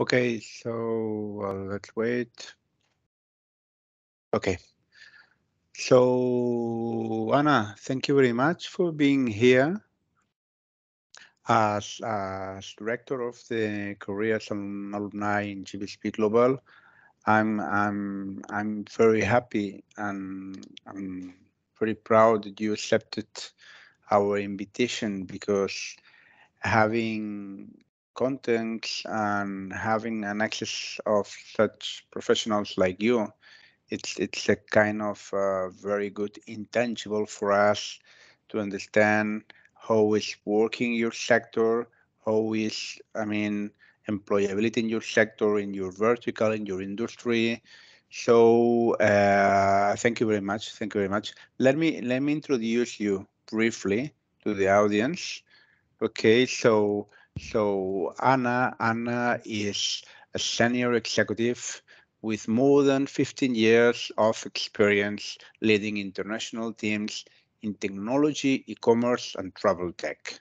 Okay, so uh, let's wait. Okay. So Anna, thank you very much for being here. As, as director of the careers and alumni in GBSB Global, I'm I'm I'm very happy and I'm very proud that you accepted our invitation because having content and having an access of such professionals like you, it's it's a kind of uh, very good intangible for us to understand how is working your sector, how is I mean employability in your sector, in your vertical, in your industry. So uh, thank you very much. Thank you very much. Let me let me introduce you briefly to the audience. Okay, so so Anna Anna is a senior executive with more than 15 years of experience leading international teams in technology, e-commerce, and travel tech.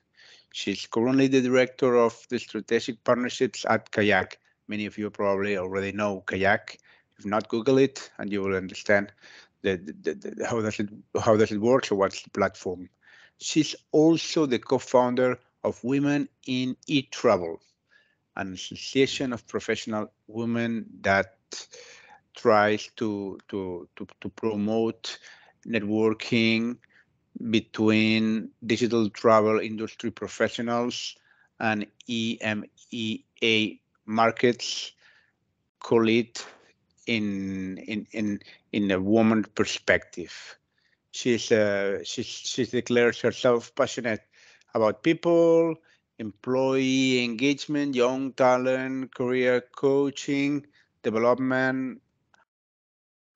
She's currently the director of the strategic partnerships at Kayak. Many of you probably already know Kayak. If not, Google it, and you will understand the, the, the, how does it how does it work or what's the platform. She's also the co-founder of Women in E-Travel, an association of professional women that tries to to to, to promote networking between digital travel industry professionals and EMEA markets, call it in in in in a woman perspective. She's uh, she declares herself passionate about people, employee engagement, young talent, career coaching, development,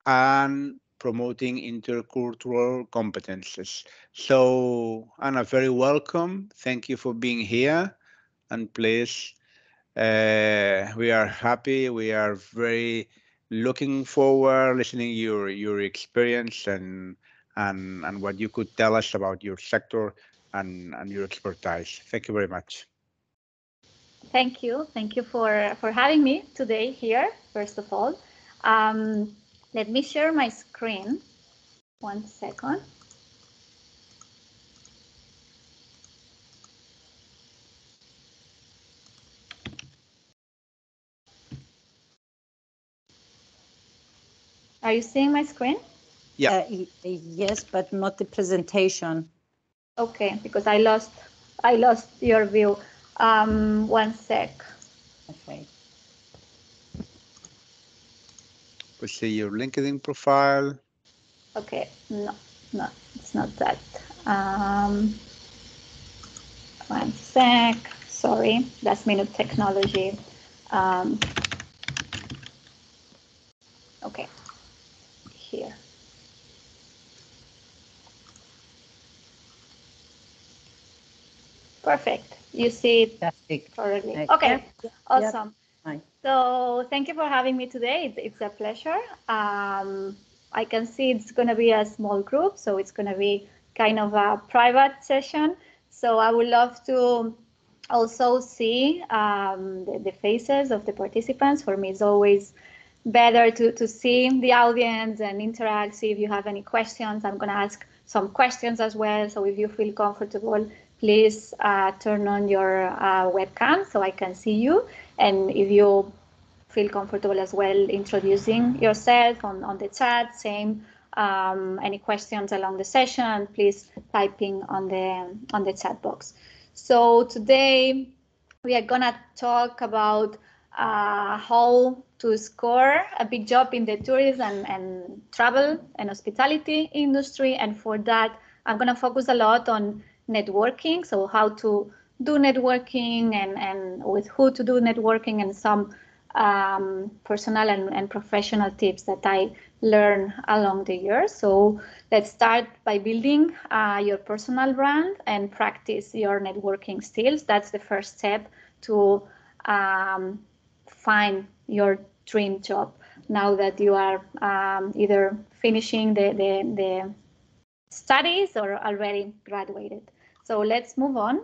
and promoting intercultural competences. So Anna, very welcome. Thank you for being here. And please, uh, we are happy. We are very looking forward listening your your experience and and and what you could tell us about your sector and and your expertise. Thank you very much. Thank you. Thank you for for having me today here. First of all. Um, let me share my screen. One second. Are you seeing my screen? Yeah. Uh, yes, but not the presentation. Okay, because I lost I lost your view. Um, one sec. Okay. We see your LinkedIn profile. Okay, no, no, it's not that. Um, one sec. Sorry, last minute technology. Um, okay, here. Perfect. You see it Fantastic. correctly. Uh, Okay, yep, awesome. Fine. So thank you for having me today. It's, it's a pleasure. Um, I can see it's going to be a small group, so it's going to be kind of a private session. So I would love to also see um, the, the faces of the participants. For me, it's always better to, to see the audience and interact, see if you have any questions. I'm going to ask some questions as well. So if you feel comfortable, please uh, turn on your uh, webcam so I can see you. And if you feel comfortable as well introducing yourself on, on the chat, same um, any questions along the session, please typing on the on the chat box. So today we are gonna talk about uh, how to score a big job in the tourism and travel and hospitality industry. And for that, I'm gonna focus a lot on networking. So how to do networking and, and with who to do networking and some um, personal and, and professional tips that I learned along the years. So let's start by building uh, your personal brand and practice your networking skills. That's the first step to um, find your dream job now that you are um, either finishing the, the, the studies or already graduated. So let's move on.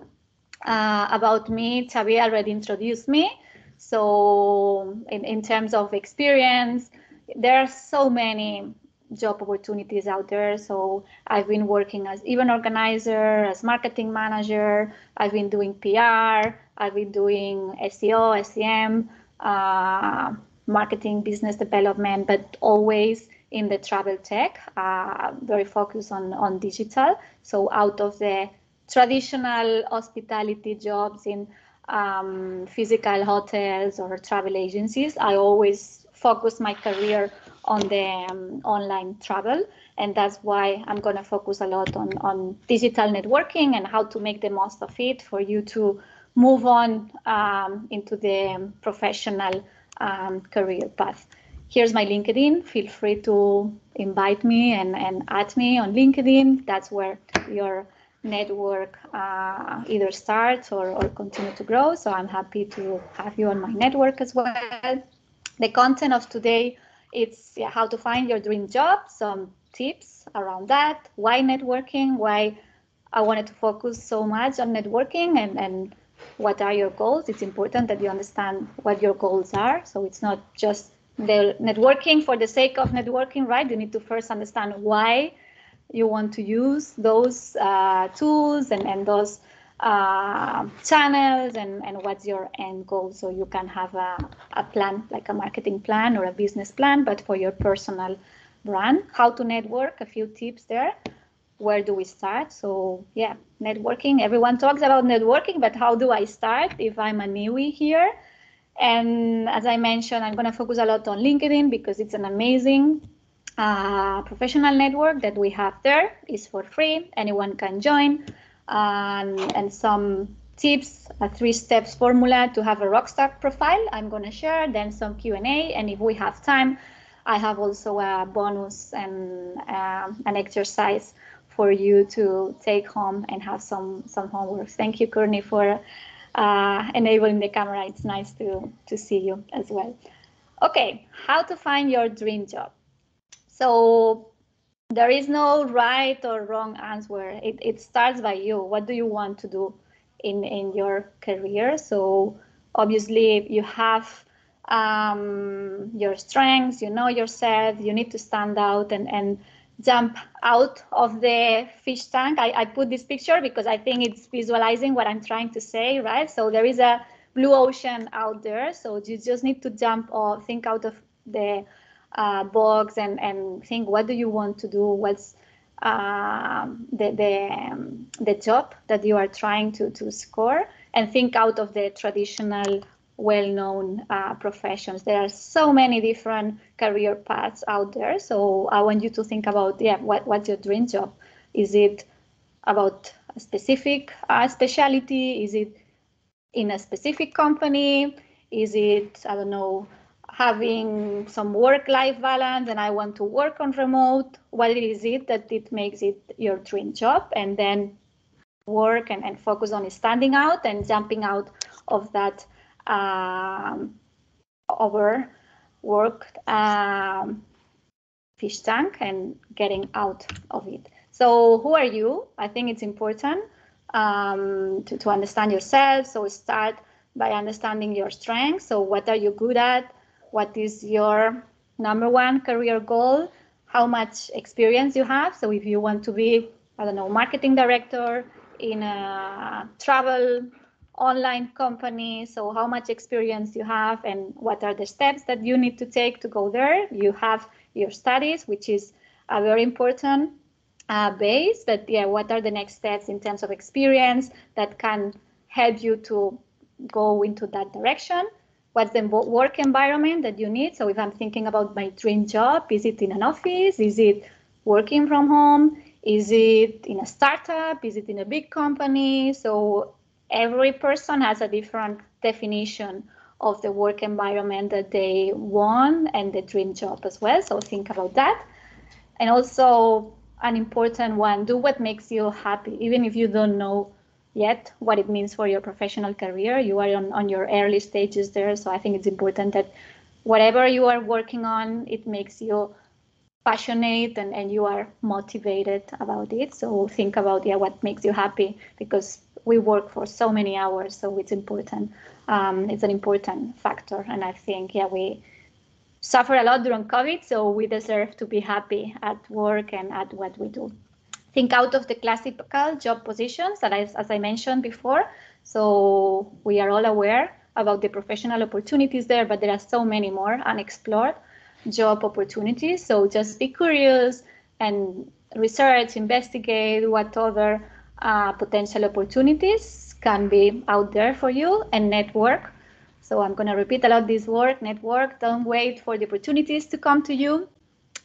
Uh, about me, Xavier already introduced me. So in, in terms of experience, there are so many job opportunities out there. So I've been working as event organizer, as marketing manager. I've been doing PR. I've been doing SEO, SEM, uh, marketing, business development, but always in the travel tech, uh, very focused on, on digital. So out of the traditional hospitality jobs in um, physical hotels or travel agencies, I always focus my career on the um, online travel. And that's why I'm going to focus a lot on, on digital networking and how to make the most of it for you to move on um, into the professional um, career path. Here's my LinkedIn. Feel free to invite me and, and add me on LinkedIn. That's where your network uh, either starts or, or continue to grow. So I'm happy to have you on my network as well. The content of today, it's yeah, how to find your dream job, some tips around that, why networking, why I wanted to focus so much on networking and, and what are your goals. It's important that you understand what your goals are. So it's not just the networking for the sake of networking, right? You need to first understand why you want to use those uh, tools and, and those uh, channels and, and what's your end goal. So you can have a, a plan like a marketing plan or a business plan but for your personal brand. How to network a few tips there. Where do we start? So yeah networking. Everyone talks about networking but how do i start if i'm a newbie here? And as i mentioned i'm going to focus a lot on linkedin because it's an amazing uh, professional network that we have there is for free anyone can join and, and some tips, a three steps formula to have a Rockstar profile I'm going to share, then some Q&A, and if we have time, I have also a bonus and uh, an exercise for you to take home and have some some homework. Thank you, Courtney, for uh, enabling the camera. It's nice to, to see you as well. Okay, how to find your dream job. So there is no right or wrong answer. It, it starts by you. What do you want to do in, in your career? So obviously you have um, your strengths, you know yourself, you need to stand out and, and jump out of the fish tank. I, I put this picture because I think it's visualizing what I'm trying to say, right? So there is a blue ocean out there. So you just need to jump or think out of the uh, box and, and think what do you want to do, what's uh, the, the, um, the job that you are trying to, to score, and think out of the traditional well-known uh, professions. There are so many different career paths out there. So I want you to think about, yeah, what, what's your dream job? Is it about a specific uh, specialty? Is it in a specific company? Is it, I don't know, having some work-life balance and I want to work on remote, what is it that it makes it your dream job? And then work and, and focus on standing out and jumping out of that um, overworked um, fish tank and getting out of it. So who are you? I think it's important um, to, to understand yourself. So start by understanding your strengths. So what are you good at? What is your number one career goal, how much experience you have. So if you want to be, I don't know, marketing director in a travel online company, so how much experience you have and what are the steps that you need to take to go there. You have your studies, which is a very important uh, base, but yeah, what are the next steps in terms of experience that can help you to go into that direction? What's the work environment that you need. So if I'm thinking about my dream job, is it in an office? Is it working from home? Is it in a startup? Is it in a big company? So every person has a different definition of the work environment that they want and the dream job as well. So think about that. And also an important one, do what makes you happy, even if you don't know yet what it means for your professional career. You are on, on your early stages there, so I think it's important that whatever you are working on, it makes you passionate and, and you are motivated about it. So think about yeah what makes you happy because we work for so many hours, so it's important. Um, it's an important factor, and I think yeah we suffer a lot during COVID, so we deserve to be happy at work and at what we do. Think out of the classical job positions that I, as I mentioned before. So we are all aware about the professional opportunities there, but there are so many more unexplored job opportunities. So just be curious and research, investigate what other uh, potential opportunities can be out there for you and network. So I'm going to repeat a lot this word, network. Don't wait for the opportunities to come to you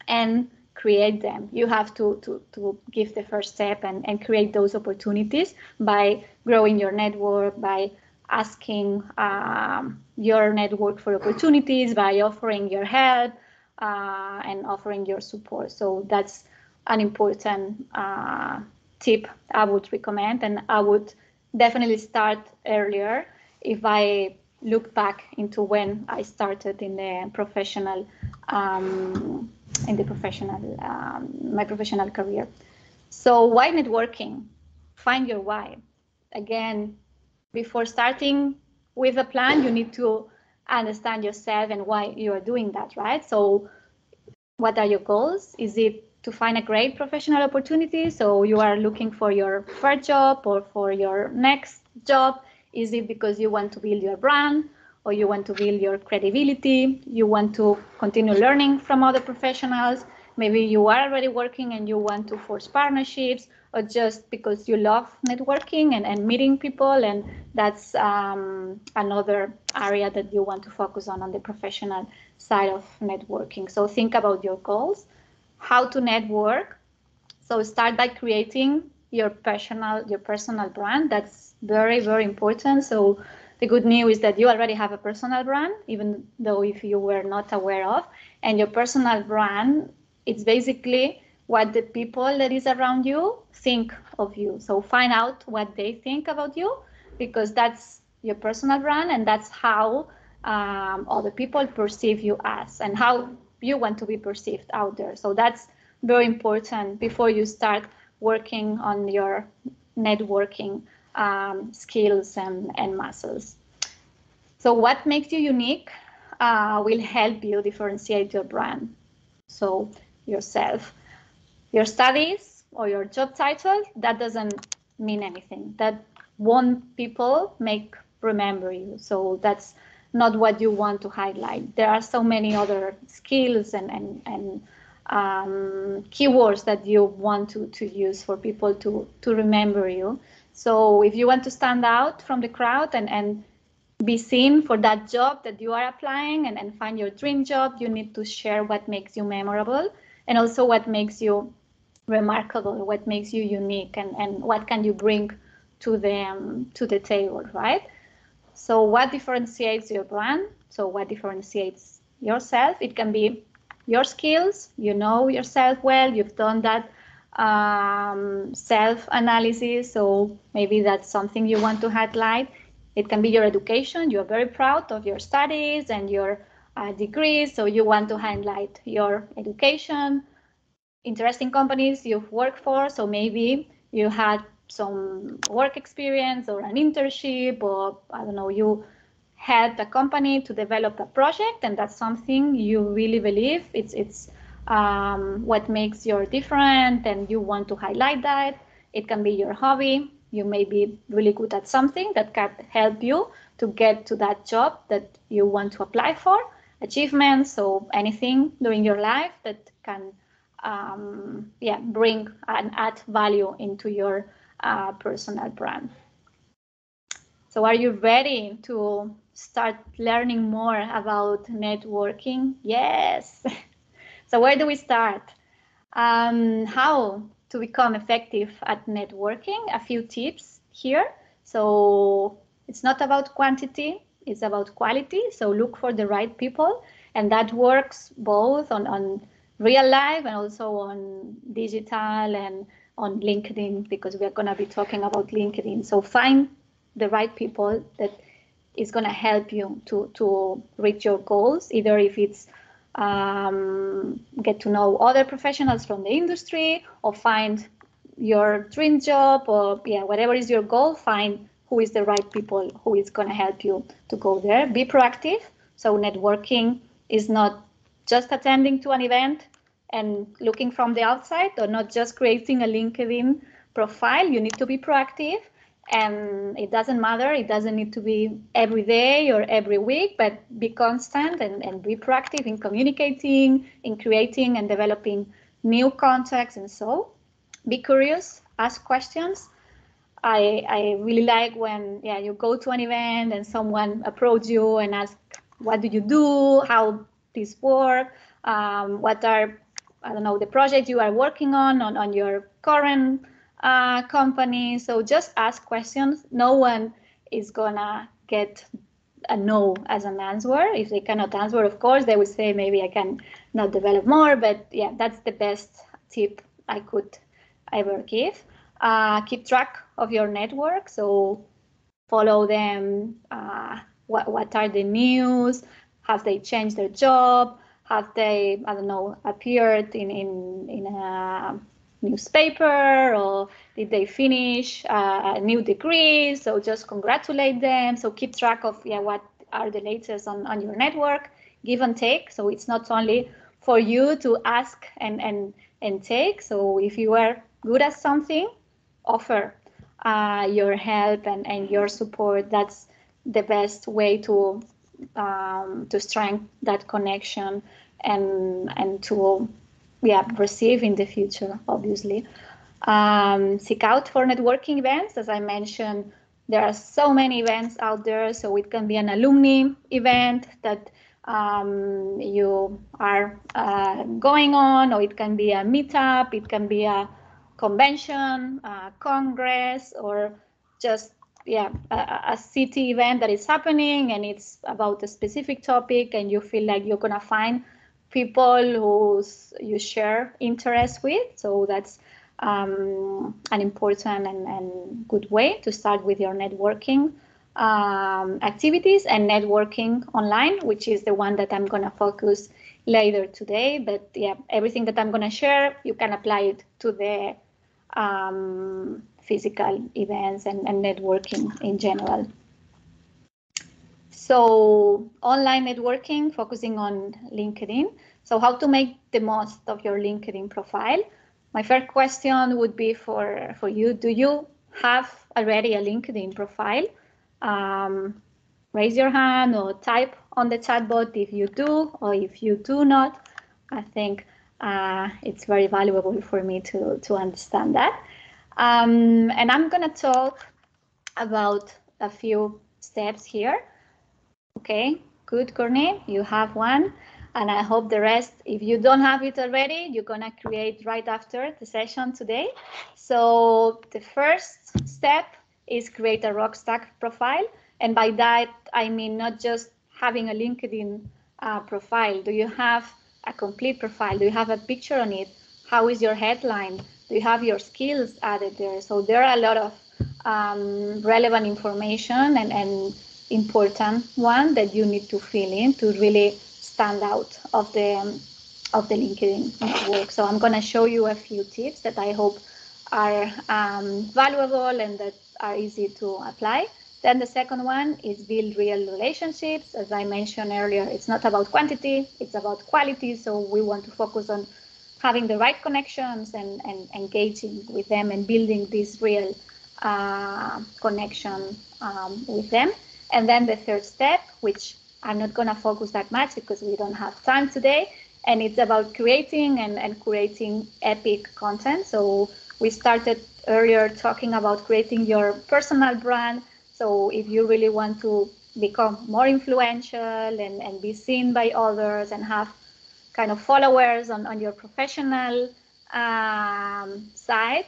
and create them. You have to, to, to give the first step and, and create those opportunities by growing your network, by asking um, your network for opportunities, by offering your help, uh, and offering your support. So that's an important uh, tip I would recommend, and I would definitely start earlier if I look back into when I started in the professional um, in the professional um, my professional career. So why networking? Find your why. Again, before starting with a plan, you need to understand yourself and why you are doing that, right? So, what are your goals? Is it to find a great professional opportunity? So, you are looking for your first job or for your next job? Is it because you want to build your brand or you want to build your credibility? You want to continue learning from other professionals? Maybe you are already working and you want to force partnerships or just because you love networking and, and meeting people and that's um, another area that you want to focus on on the professional side of networking so think about your goals how to network so start by creating your personal your personal brand that's very very important so the good news is that you already have a personal brand even though if you were not aware of and your personal brand it's basically what the people that is around you think of you. So find out what they think about you because that's your personal brand and that's how um, other people perceive you as and how you want to be perceived out there. So that's very important before you start working on your networking um, skills and, and muscles. So what makes you unique uh, will help you differentiate your brand. So yourself your studies or your job title, that doesn't mean anything. That won't people make remember you. So that's not what you want to highlight. There are so many other skills and, and, and um, keywords that you want to, to use for people to, to remember you. So if you want to stand out from the crowd and, and be seen for that job that you are applying and, and find your dream job, you need to share what makes you memorable and also what makes you remarkable, what makes you unique, and, and what can you bring to them um, to the table, right? So what differentiates your brand? So what differentiates yourself? It can be your skills, you know yourself well, you've done that um, self-analysis, so maybe that's something you want to highlight. It can be your education, you're very proud of your studies and your uh, degrees, so you want to highlight your education, interesting companies you've worked for. So maybe you had some work experience or an internship, or I don't know, you helped a company to develop a project, and that's something you really believe it's it's um, what makes you different, and you want to highlight that. It can be your hobby. You may be really good at something that can help you to get to that job that you want to apply for. Achievements, or anything during your life that can um, yeah, bring and add value into your uh, personal brand. So are you ready to start learning more about networking? Yes. so where do we start? Um, how to become effective at networking? A few tips here. So it's not about quantity, it's about quality. So look for the right people. And that works both on, on real life and also on digital and on LinkedIn because we are going to be talking about LinkedIn. So find the right people that is going to help you to to reach your goals, either if it's um, get to know other professionals from the industry or find your dream job or yeah whatever is your goal find who is the right people who is going to help you to go there. Be proactive. So networking is not just attending to an event and looking from the outside or not just creating a linkedin profile. You need to be proactive and it doesn't matter. It doesn't need to be every day or every week but be constant and, and be proactive in communicating in creating and developing new contacts and so. Be curious ask questions. I i really like when yeah you go to an event and someone approach you and ask what do you do? How this work? Um, what are i don't know the project you are working on on, on your current uh, company. So just ask questions. No one is gonna get a no as an answer. If they cannot answer, of course, they will say maybe I can not develop more. But yeah, that's the best tip I could ever give. Uh, keep track of your network. So follow them. Uh, what what are the news? Have they changed their job? Have they I don't know appeared in in in a newspaper or did they finish uh, a new degree? So just congratulate them. So keep track of yeah what are the latest on, on your network. Give and take. So it's not only for you to ask and and and take. So if you are good at something offer uh, your help and, and your support. That's the best way to um, to strengthen that connection and and to yeah, receive in the future, obviously. Um, seek out for networking events. As I mentioned, there are so many events out there. So it can be an alumni event that um, you are uh, going on, or it can be a meetup, it can be a convention, a congress, or just yeah a, a, city event that is happening and it's about a specific topic and you feel like you're gonna find people who you share interests with. So that's um, an important and, and, good way to start with your networking um, activities and networking online, which is the one that I'm going to focus later today. But yeah, everything that I'm going to share, you can apply it to the um, physical events and, and networking in general. So online networking, focusing on LinkedIn. So how to make the most of your LinkedIn profile? My first question would be for, for you. Do you have already a LinkedIn profile? Um, raise your hand or type on the chatbot if you do or if you do not. I think uh, it's very valuable for me to, to understand that. Um, and I'm going to talk about a few steps here. Okay, good, Courtney, you have one. And I hope the rest, if you don't have it already, you're gonna create right after the session today. So the first step is create a Rockstar profile. And by that, I mean not just having a LinkedIn uh, profile. Do you have a complete profile? Do you have a picture on it? How is your headline? Do you have your skills added there? So there are a lot of um, relevant information and, and important one that you need to fill in to really stand out of the um, of the LinkedIn network. So I'm going to show you a few tips that I hope are um, valuable and that are easy to apply. Then the second one is build real relationships. As I mentioned earlier, it's not about quantity, it's about quality. So we want to focus on having the right connections and, and engaging with them and building this real uh, connection um, with them. And then the third step, which I'm not going to focus that much because we don't have time today, and it's about creating and, and creating epic content. So we started earlier talking about creating your personal brand. So if you really want to become more influential and, and be seen by others and have kind of followers on, on your professional um, side,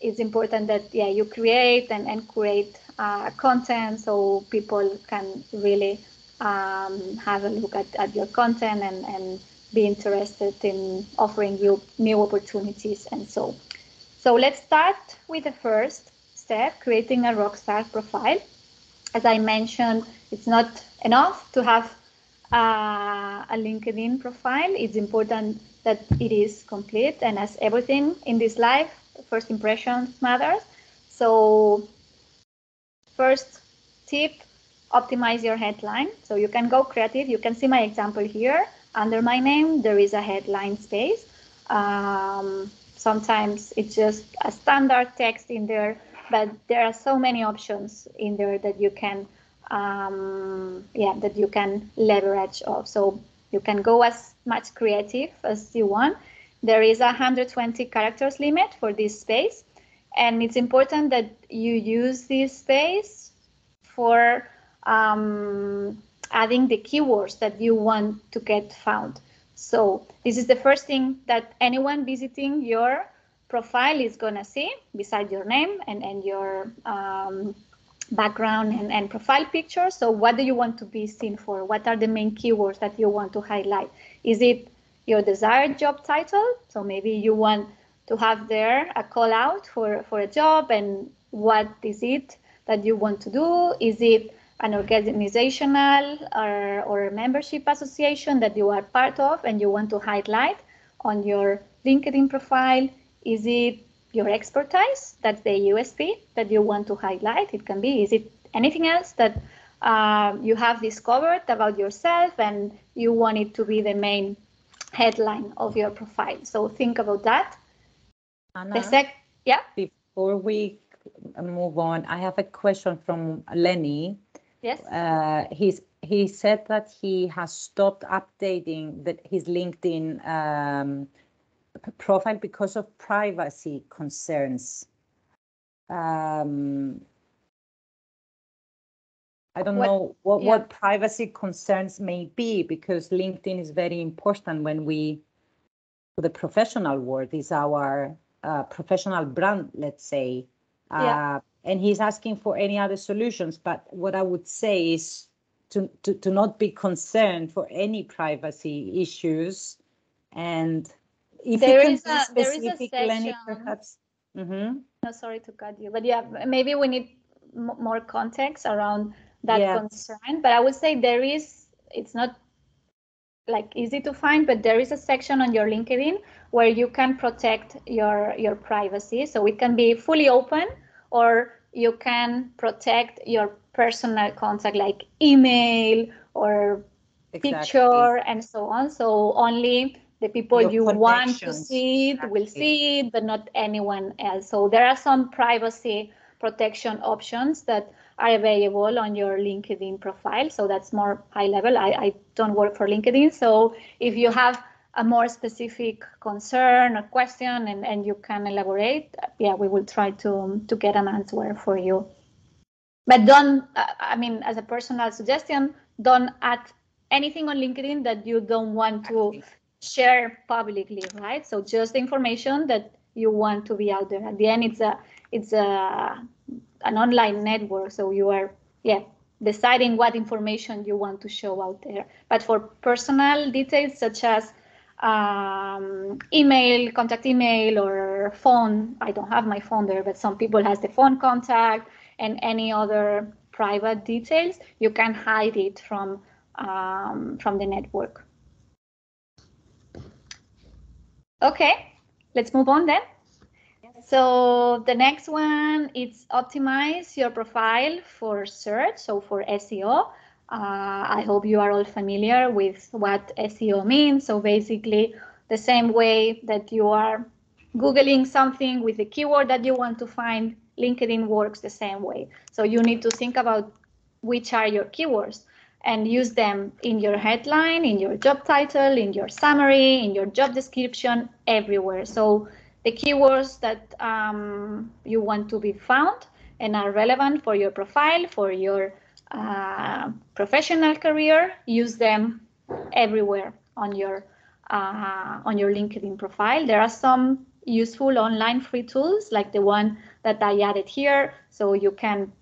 it's important that yeah you create and, and create uh, content so people can really um, have a look at, at your content and, and be interested in offering you new opportunities and so. So let's start with the first step, creating a Rockstar profile. As I mentioned, it's not enough to have uh, a LinkedIn profile, it's important that it is complete. And as everything in this life, first impressions matters. So first tip, optimize your headline. So you can go creative. You can see my example here. Under my name, there is a headline space. Um, sometimes it's just a standard text in there, but there are so many options in there that you can um, yeah, that you can leverage of. So you can go as much creative as you want. There is a 120 characters limit for this space. And it's important that you use this space for um, adding the keywords that you want to get found. So this is the first thing that anyone visiting your profile is going to see beside your name and, and your um, background and, and profile picture. So what do you want to be seen for? What are the main keywords that you want to highlight? Is it your desired job title? So maybe you want to have there a call out for, for a job and what is it that you want to do? Is it an organizational or, or membership association that you are part of and you want to highlight on your LinkedIn profile? Is it your expertise? That's the USP that you want to highlight. It can be, is it anything else that uh, you have discovered about yourself and you want it to be the main headline of your profile? So think about that. Anna, The sec, yeah. before we move on, I have a question from Lenny. Yes. Uh, he's he said that he has stopped updating that his LinkedIn um, profile because of privacy concerns. Um, I don't What- know what, yeah. what privacy concerns may be because LinkedIn is very important when we, the professional world is our uh, professional brand, let's say. Yeah. Uh, and he's asking for any other solutions. But what I would say is to, to, to not be concerned for any privacy issues. And if There you can is a- there is a specific, Lenny, section- perhaps. Mhm. No, sorry to cut you, but yeah, maybe we need m- more context around that Yeah. concern. But I would say there is, it's not like easy to find, but there is a section on your LinkedIn where you can protect your your privacy. So it can be fully open, or you can protect your personal contact like email or Exactly. picture and so on. So only the people Your you want to see it will see it, but not anyone else. So there are some privacy protection options that are available on your LinkedIn profile. So that's more high level. I, I don't work for LinkedIn. So if you have a more specific concern or question and, and you can elaborate, yeah, we will try to, to get an answer for you. But don't, uh, I mean, as a personal suggestion, don't add anything on LinkedIn that you don't want to share publicly, right? So just the information that you want to be out there. At the end, it's a it's a an online network, so you are yeah deciding what information you want to show out there. But for personal details such as um, email, contact email, or phone, I don't have my phone there, but some people has the phone contact and any other private details, you can hide it from um, from the network. Okay, let's move on then. So the next one is optimize your profile for search, so for SEO. Uh, I hope you are all familiar with what SEO means. So basically, the same way that you are Googling something with the keyword that you want to find, LinkedIn works the same way. So you need to think about which are your keywords and use them in your headline, in your job title, in your summary, in your job description, everywhere. So the keywords that um, you want to be found and are relevant for your profile, for your uh, professional career, use them everywhere on your uh, on your LinkedIn profile. There are some useful online free tools like the one that I added here. So you can,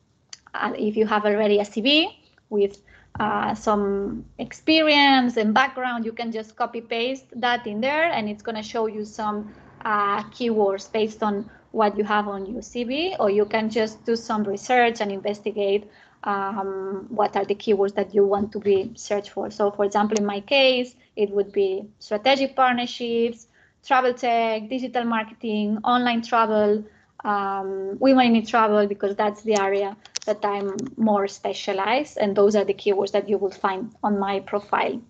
uh, if you have already a CV with uh, some experience and background, you can just copy paste that in there and it's going to show you some uh, keywords based on what you have on your CV, or you can just do some research and investigate um, what are the keywords that you want to be searched for. So for example, in my case, it would be strategic partnerships, travel tech, digital marketing, online travel, um, women in travel, because that's the area that I'm more specialized. And those are the keywords that you will find on my profile.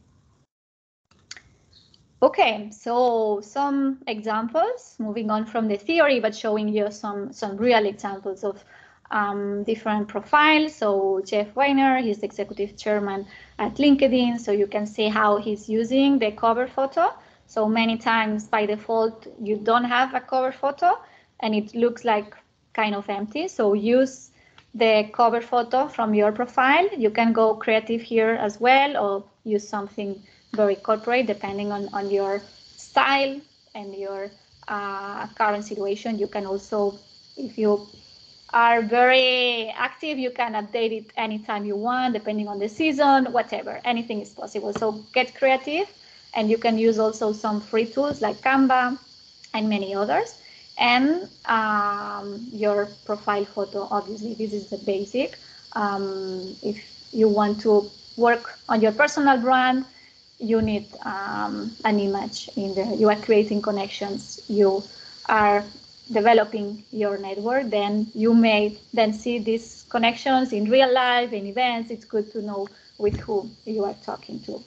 Okay, so some examples, moving on from the theory, but showing you some, some real examples of um, different profiles. So Jeff Weiner, he's the executive chairman at LinkedIn. So you can see how he's using the cover photo. So many times by default, you don't have a cover photo and it looks like kind of empty. So use the cover photo from your profile. You can go creative here as well or use something very corporate depending on, on your style and your uh, current situation. You can also, if you are very active, you can update it anytime you want, depending on the season, whatever, anything is possible. So get creative and you can use also some free tools like Canva and many others. And um, your profile photo, obviously, this is the basic. Um, if you want to work on your personal brand, you need um, an image in there. You are creating connections. You are developing your network. Then you may then see these connections in real life, in events. It's good to know with who you are talking to.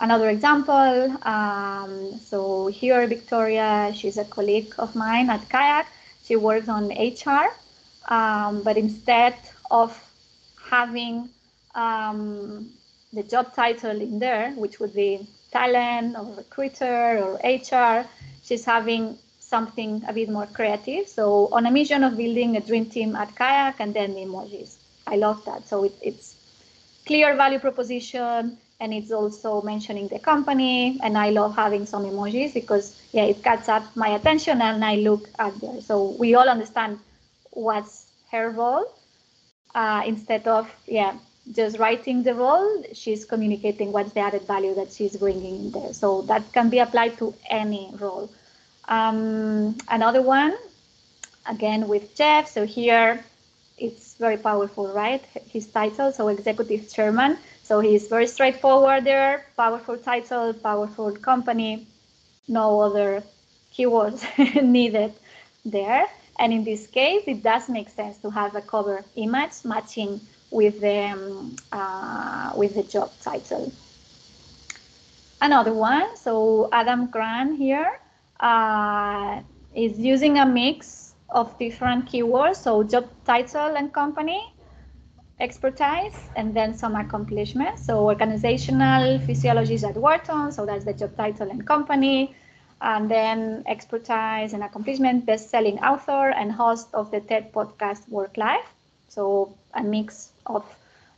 Another example, um, so here Victoria, she's a colleague of mine at Kayak. She works on HR, um, but instead of having um, the job title in there, which would be talent or recruiter or HR. She's having something a bit more creative. So on a mission of building a dream team at Kayak and then the emojis. I love that. So it, it's clear value proposition and it's also mentioning the company and I love having some emojis because yeah, it cuts up my attention and I look at there. So we all understand what's her role uh, instead of yeah just writing the role, she's communicating what's the added value that she's bringing in there. So that can be applied to any role. Um, another one, again with Jeff. So here it's very powerful, right? His title, so executive chairman. So he's very straightforward there, powerful title, powerful company, no other keywords needed there. And in this case, it does make sense to have a cover image matching with the um, uh, with the job title. Another one, so Adam Grant here uh, is using a mix of different keywords, so job title and company, expertise, and then some accomplishments. So organizational psychologist at Wharton, so that's the job title and company, and then expertise and accomplishment, best-selling author and host of the TED podcast Work Life. So a mix of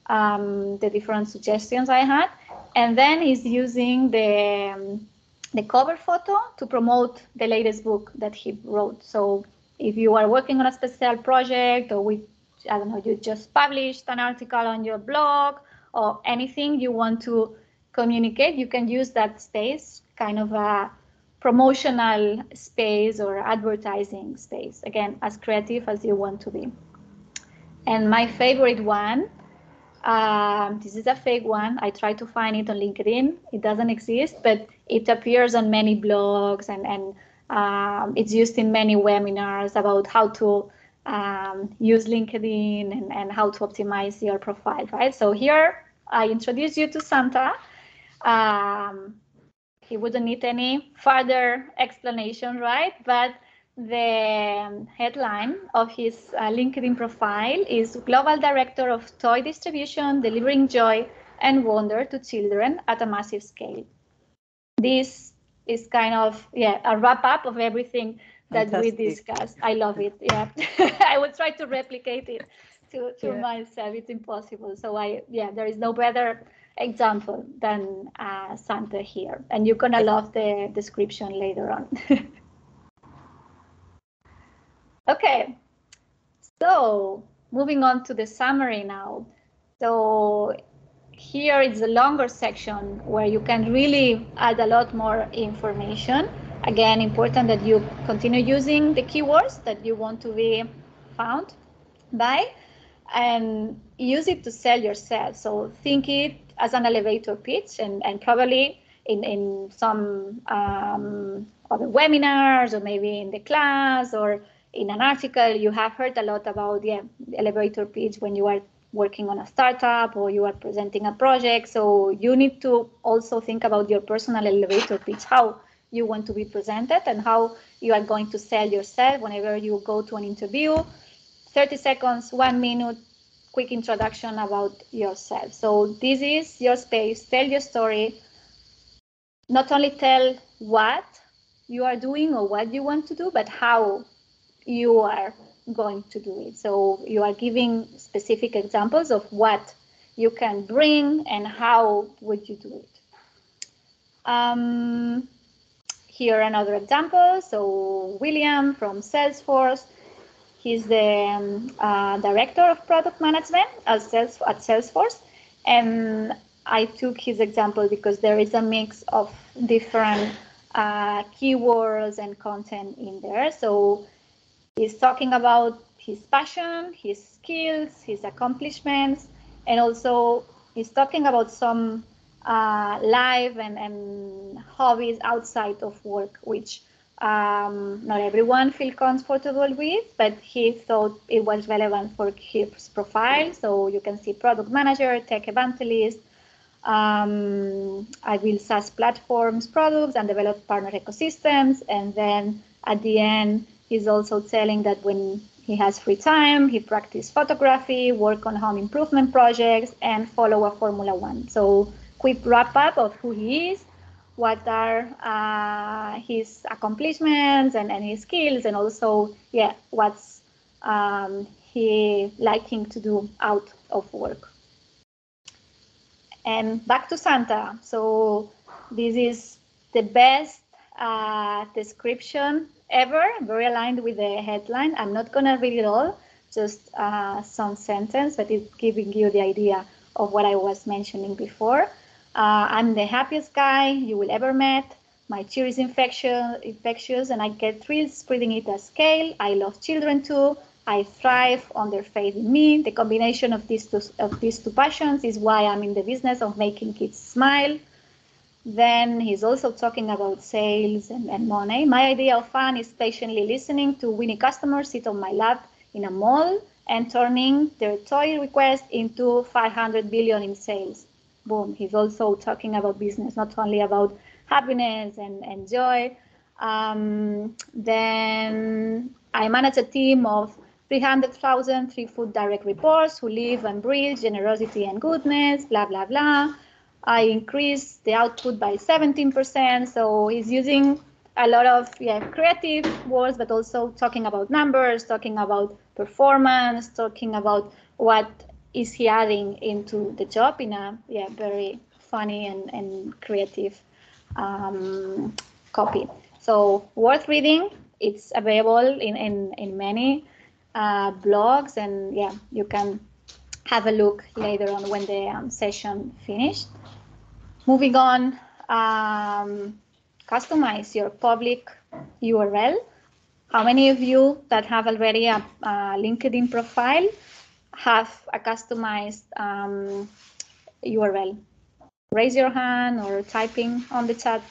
um, the different suggestions I had. And then he's using the, um, the cover photo to promote the latest book that he wrote. So if you are working on a special project or with, I don't know, you just published an article on your blog or anything you want to communicate, you can use that space, kind of a promotional space or advertising space. Again, as creative as you want to be. And my favorite one, um, this is a fake one. I tried to find it on LinkedIn. It doesn't exist, but it appears on many blogs and, and um, it's used in many webinars about how to um, use LinkedIn and, and how to optimize your profile, right? So here I introduce you to Santa. Um, he wouldn't need any further explanation, right? But the headline of his uh, LinkedIn profile is Global Director of Toy Distribution, Delivering Joy and Wonder to Children at a Massive Scale. This is kind of yeah a wrap up of everything that Fantastic. we discussed. I love it. Yeah, I will try to replicate it to, to yeah. myself. It's impossible. So I yeah, there is no better example than uh, Santa here, and you're gonna love the description later on. Okay, so moving on to the summary now. So here is a longer section where you can really add a lot more information. Again, important that you continue using the keywords that you want to be found by. and use it to sell yourself. So think it as an elevator pitch and, and probably in, in some um, other webinars or maybe in the class or in an article, you have heard a lot about yeah, the elevator pitch when you are working on a startup or you are presenting a project. So you need to also think about your personal elevator pitch, how you want to be presented and how you are going to sell yourself whenever you go to an interview. 30 seconds, one minute, quick introduction about yourself. So this is your space, tell your story. Not only tell what you are doing or what you want to do, but how you are going to do it. So you are giving specific examples of what you can bring and how would you do it. Um, here another example. So William from Salesforce, he's the um, uh, director of product management at, Sales, at Salesforce. And I took his example because there is a mix of different uh, keywords and content in there. So He's talking about his passion, his skills, his accomplishments, and also he's talking about some uh, life and, and hobbies outside of work, which um, not everyone feels comfortable with, but he thought it was relevant for his profile. So you can see product manager, tech evangelist, um, I build SaaS platforms, products, and develop partner ecosystems. And then at the end, He's also telling that when he has free time, he practice photography, work on home improvement projects, and follow a Formula One. So quick wrap up of who he is, what are uh, his accomplishments and, and his skills, and also, yeah, what's um, he liking to do out of work. And back to Santa. So this is the best uh, description ever, very aligned with the headline. I'm not going to read it all, just uh, some sentence, but it's giving you the idea of what I was mentioning before. Uh, I'm the happiest guy you will ever met. My cheer is infectious, infectious, and I get thrills spreading it at scale. I love children too. I thrive on their faith in me. The combination of these two of these two passions is why I'm in the business of making kids smile. Then he's also talking about sales and, and money. My idea of fun is patiently listening to winning customers sit on my lap in a mall and turning their toy request into 500 billion in sales. Boom. He's also talking about business, not only about happiness and, and joy. Um, then I manage a team of 300,000 three foot direct reports who live and breathe generosity and goodness, blah, blah, blah. I increased the output by 17%. So he's using a lot of yeah, creative words, but also talking about numbers, talking about performance, talking about what is he adding into the job in a yeah, very funny and, and creative um, copy. So worth reading. It's available in, in, in many uh, blogs and yeah, you can have a look later on when the um, session finished. Moving on, um, customize your public URL. How many of you that have already a, a LinkedIn profile have a customized um, URL? Raise your hand or typing on the chat.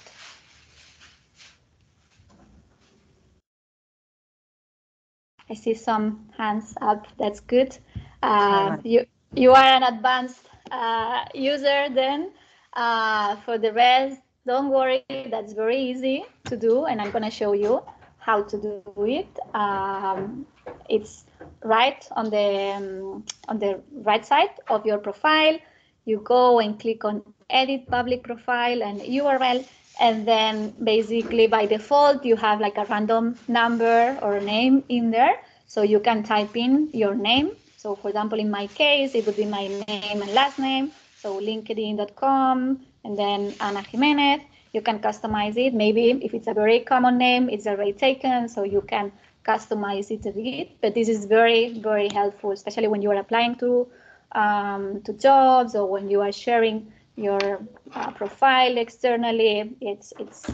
I see some hands up. That's good. Uh, you you are an advanced uh, user then. Uh, for the rest, don't worry, that's very easy to do, and I'm going to show you how to do it. Um, it's right on the um, on the right side of your profile. You go and click on edit public profile and URL, and then basically by default you have like a random number or name in there, so you can type in your name. So for example, in my case, it would be my name and last name. So linkedin.com and then Anna Jimenez. You can customize it. Maybe if it's a very common name, it's already taken, so you can customize it a bit. But this is very, very helpful, especially when you are applying to um, to jobs or when you are sharing your uh, profile externally. It's it's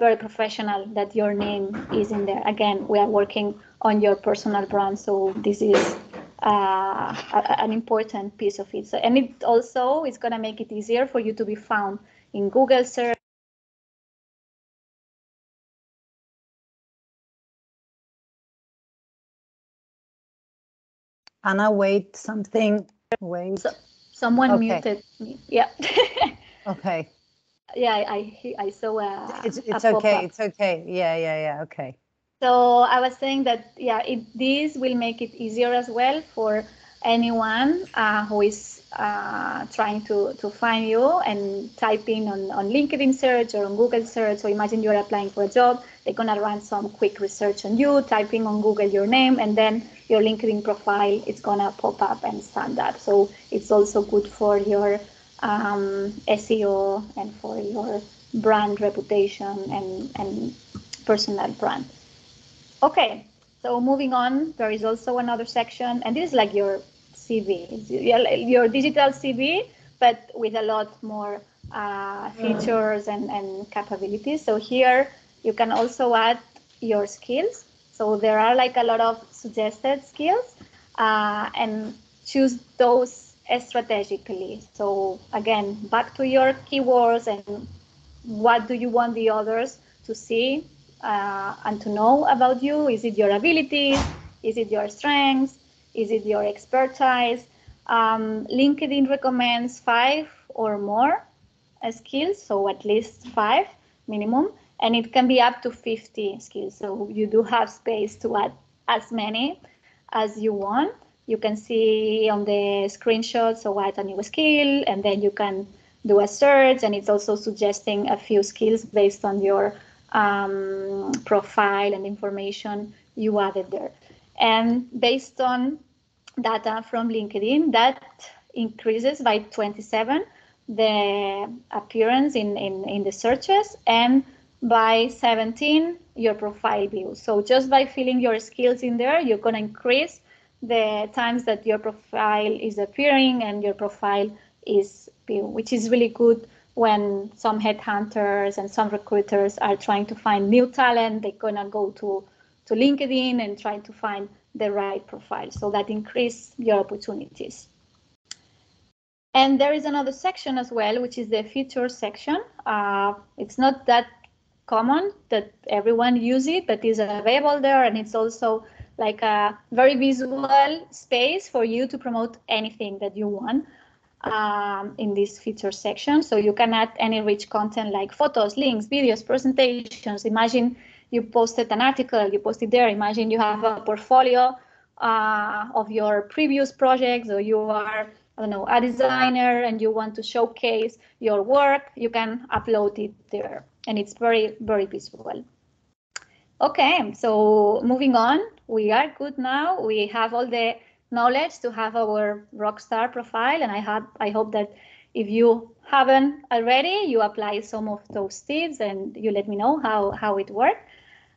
very professional that your name is in there. Again, we are working on your personal brand, so this is uh, an important piece of it. So, and it also is going to make it easier for you to be found in Google search. Anna, wait, something, wait. So, someone Okay. muted me. Yeah. Okay, yeah, I I saw a. it's, a it's okay, it's okay. Yeah, yeah, yeah, okay. So I was saying that yeah, it, this will make it easier as well for anyone uh, who is uh, trying to, to find you and typing on, on LinkedIn search or on Google search. So imagine you're applying for a job, they're gonna run some quick research on you, typing on Google your name, and then your LinkedIn profile is gonna pop up and stand up. So it's also good for your um, SEO and for your brand reputation and, and personal brand. Okay, so moving on, there is also another section, and this is like your CV, your your digital CV, but with a lot more uh, features and, and capabilities. So here you can also add your skills. So there are like a lot of suggested skills, uh, and choose those strategically. So again, back to your keywords and what do you want the others to see uh, and to know about you? Is it your abilities? Is it your strengths? Is it your expertise? Um, LinkedIn recommends five or more uh, skills, so at least five minimum, and it can be up to 50 skills. So you do have space to add as many as you want. You can see on the screenshot, so add a new skill, and then you can do a search, and it's also suggesting a few skills based on your um, profile and information you added there. And based on data from LinkedIn, that increases by 27 the appearance in, in, in the searches and by 17 your profile view. So just by filling your skills in there, you're going to increase the times that your profile is appearing and your profile is viewed, which is really good when some headhunters and some recruiters are trying to find new talent. They're to go to, to LinkedIn and try to find the right profile. So that increase your opportunities. And there is another section as well, which is the features section. Uh, it's not that common that everyone use it, but it's available there, and it's also like a very visual space for you to promote anything that you want um, in this feature section. So you can add any rich content like photos, links, videos, presentations. Imagine you posted an article, you posted there. Imagine you have a portfolio uh, of your previous projects, or you are, I don't know, a designer and you want to showcase your work, you can upload it there. And it's very, very visual. Okay, so moving on, we are good now. We have all the knowledge to have our rockstar profile, and I have I hope that if you haven't already, you apply some of those tips and you let me know how how it worked.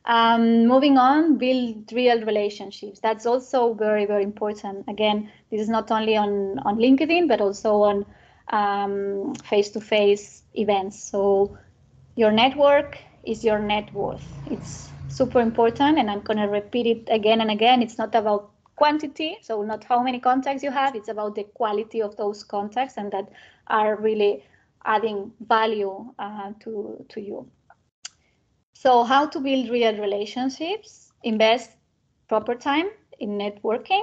Um, moving on, build real relationships. That's also very very important. Again, this is not only on on LinkedIn but also on um, face-to-face events. So your network is your net worth. It's super important, and I'm gonna repeat it again and again. It's not about quantity, so not how many contacts you have, it's about the quality of those contacts and that are really adding value uh, to, to you. So how to build real relationships, invest proper time in networking,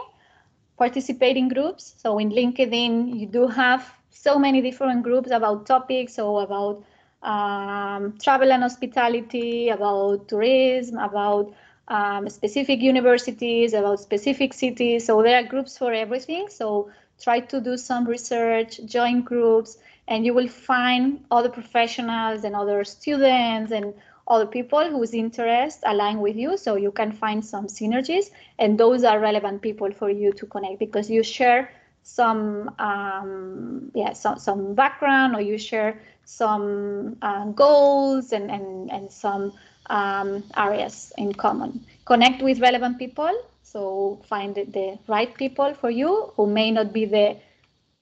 participate in groups. So in LinkedIn, you do have so many different groups about topics, so about um, travel and hospitality, about tourism, about um, specific universities, about specific cities. So there are groups for everything. So try to do some research, join groups, and you will find other professionals and other students and other people whose interests align with you. So you can find some synergies, and those are relevant people for you to connect because you share some um, yeah some, some background or you share some uh, goals and, and, and some um, areas in common. Connect with relevant people, so find the, right people for you who may not be the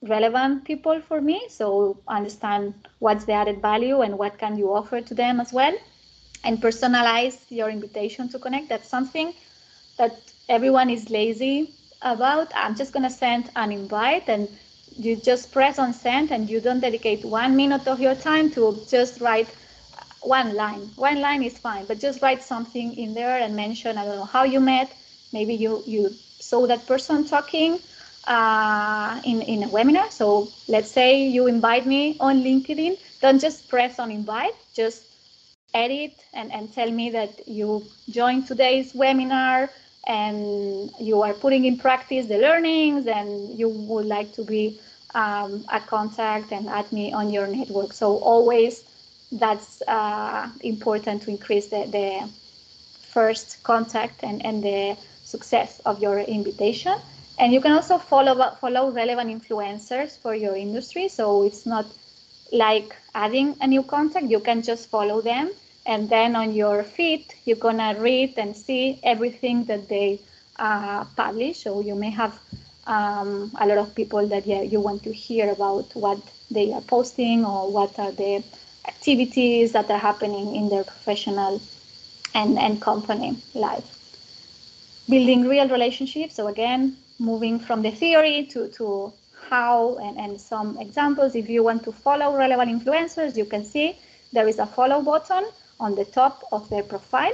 relevant people for me. So understand what's the added value and what can you offer to them as well. And personalize your invitation to connect. That's something that everyone is lazy about, I'm just going to send an invite and you just press on send and you don't dedicate one minute of your time to just write one line. One line is fine, but just write something in there and mention, I don't know, how you met. Maybe you, you saw that person talking uh, in, in a webinar. So let's say you invite me on LinkedIn. Don't just press on invite, just edit and, and tell me that you joined today's webinar and you are putting in practice the learnings and you would like to be um, a contact and add me on your network. So always that's uh, important to increase the, the first contact and, and the success of your invitation. And you can also follow follow relevant influencers for your industry. So it's not like adding a new contact, you can just follow them. And then on your feed, you're gonna read and see everything that they uh, publish. So you may have um, a lot of people that yeah, you want to hear about what they are posting or what are the activities that are happening in their professional and, and company life. Building real relationships. So again, moving from the theory to, to how and, and some examples. If you want to follow relevant influencers, you can see there is a follow button on the top of their profile.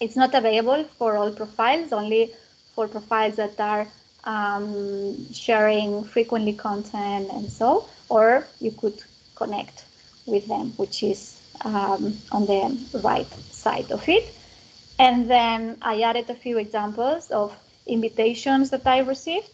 It's not available for all profiles, only for profiles that are um, sharing frequently content and so, or you could connect with them, which is um, on the right side of it. And then I added a few examples of invitations that I received.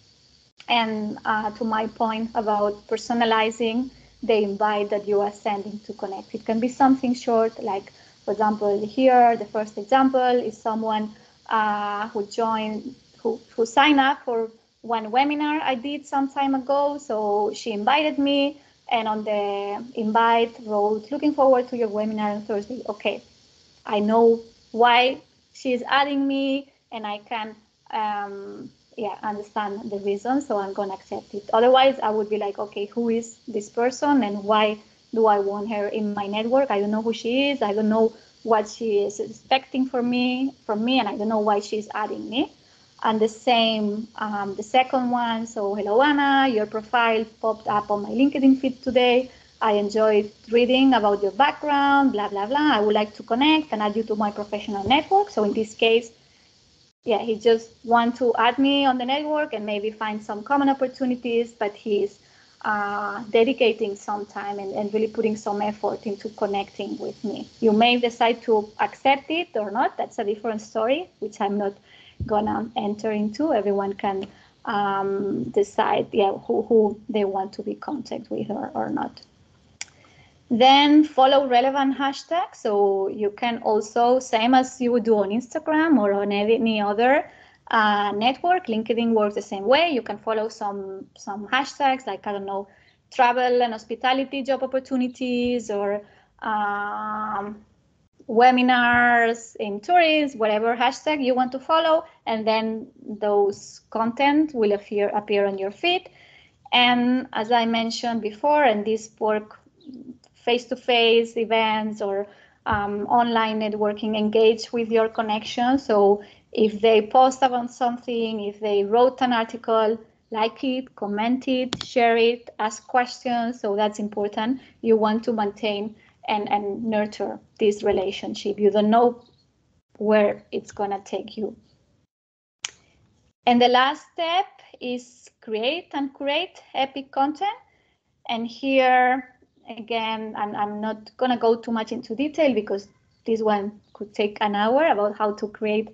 And uh, to my point about personalizing the invite that you are sending to connect. It can be something short, like, for example, here, the first example is someone uh, who joined who, who signed up for one webinar I did some time ago. So she invited me and on the invite wrote, looking forward to your webinar on Thursday. Okay, I know why she's adding me and I can um, yeah, understand the reason. So I'm going to accept it. Otherwise, I would be like, okay, who is this person and why do I want her in my network? I don't know who she is. I don't know what she is expecting from me, from me, and I don't know why she's adding me and the same um, the second one so hello anna your profile popped up on my linkedin feed today. I enjoyed reading about your background blah blah blah. I would like to connect and add you to my professional network. So in this case yeah he just want to add me on the network and maybe find some common opportunities but he's uh, dedicating some time and, and really putting some effort into connecting with me. You may decide to accept it or not. That's a different story which i'm not gonna enter into. Everyone can um, decide yeah, who, who they want to be contact with or, or not. Then follow relevant hashtags. So you can also, same as you would do on Instagram or on any other uh, network, LinkedIn works the same way. You can follow some some hashtags like I don't know, travel and hospitality job opportunities or um, webinars in tourism, whatever hashtag you want to follow, and then those content will appear appear on your feed. And as I mentioned before, and this work face-to-face events or um, online networking engage with your connection. So if they post about something, if they wrote an article, like it, comment it, share it, ask questions. So that's important. You want to maintain and, and nurture this relationship. You don't know where it's going to take you. And the last step is create and create epic content. And here, again, I'm, I'm not going to go too much into detail because this one could take an hour about how to create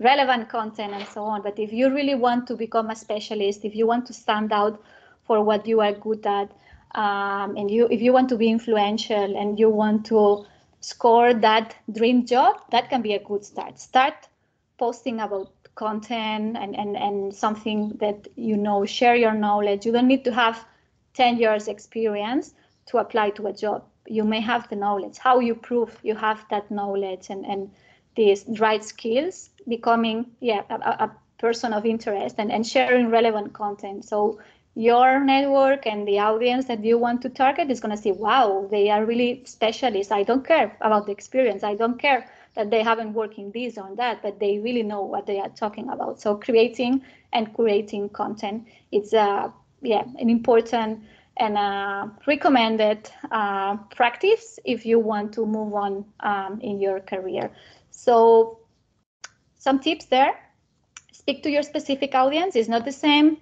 relevant content and so on. But if you really want to become a specialist, if you want to stand out for what you are good at, um, and you if you want to be influential and you want to score that dream job that can be a good start. Start posting about content and, and, and something that you know share your knowledge. You don't need to have 10 years experience to apply to a job. You may have the knowledge. How you prove you have that knowledge and, and these right skills becoming yeah a, a person of interest and, and sharing relevant content. So your network and the audience that you want to target is going to see, wow, they are really specialists. I don't care about the experience. I don't care that they haven't worked in this or that, but they really know what they are talking about. So creating and curating content, it's a yeah an important and a recommended uh, practice if you want to move on um, in your career. So some tips there. Speak to your specific audience. It's not the same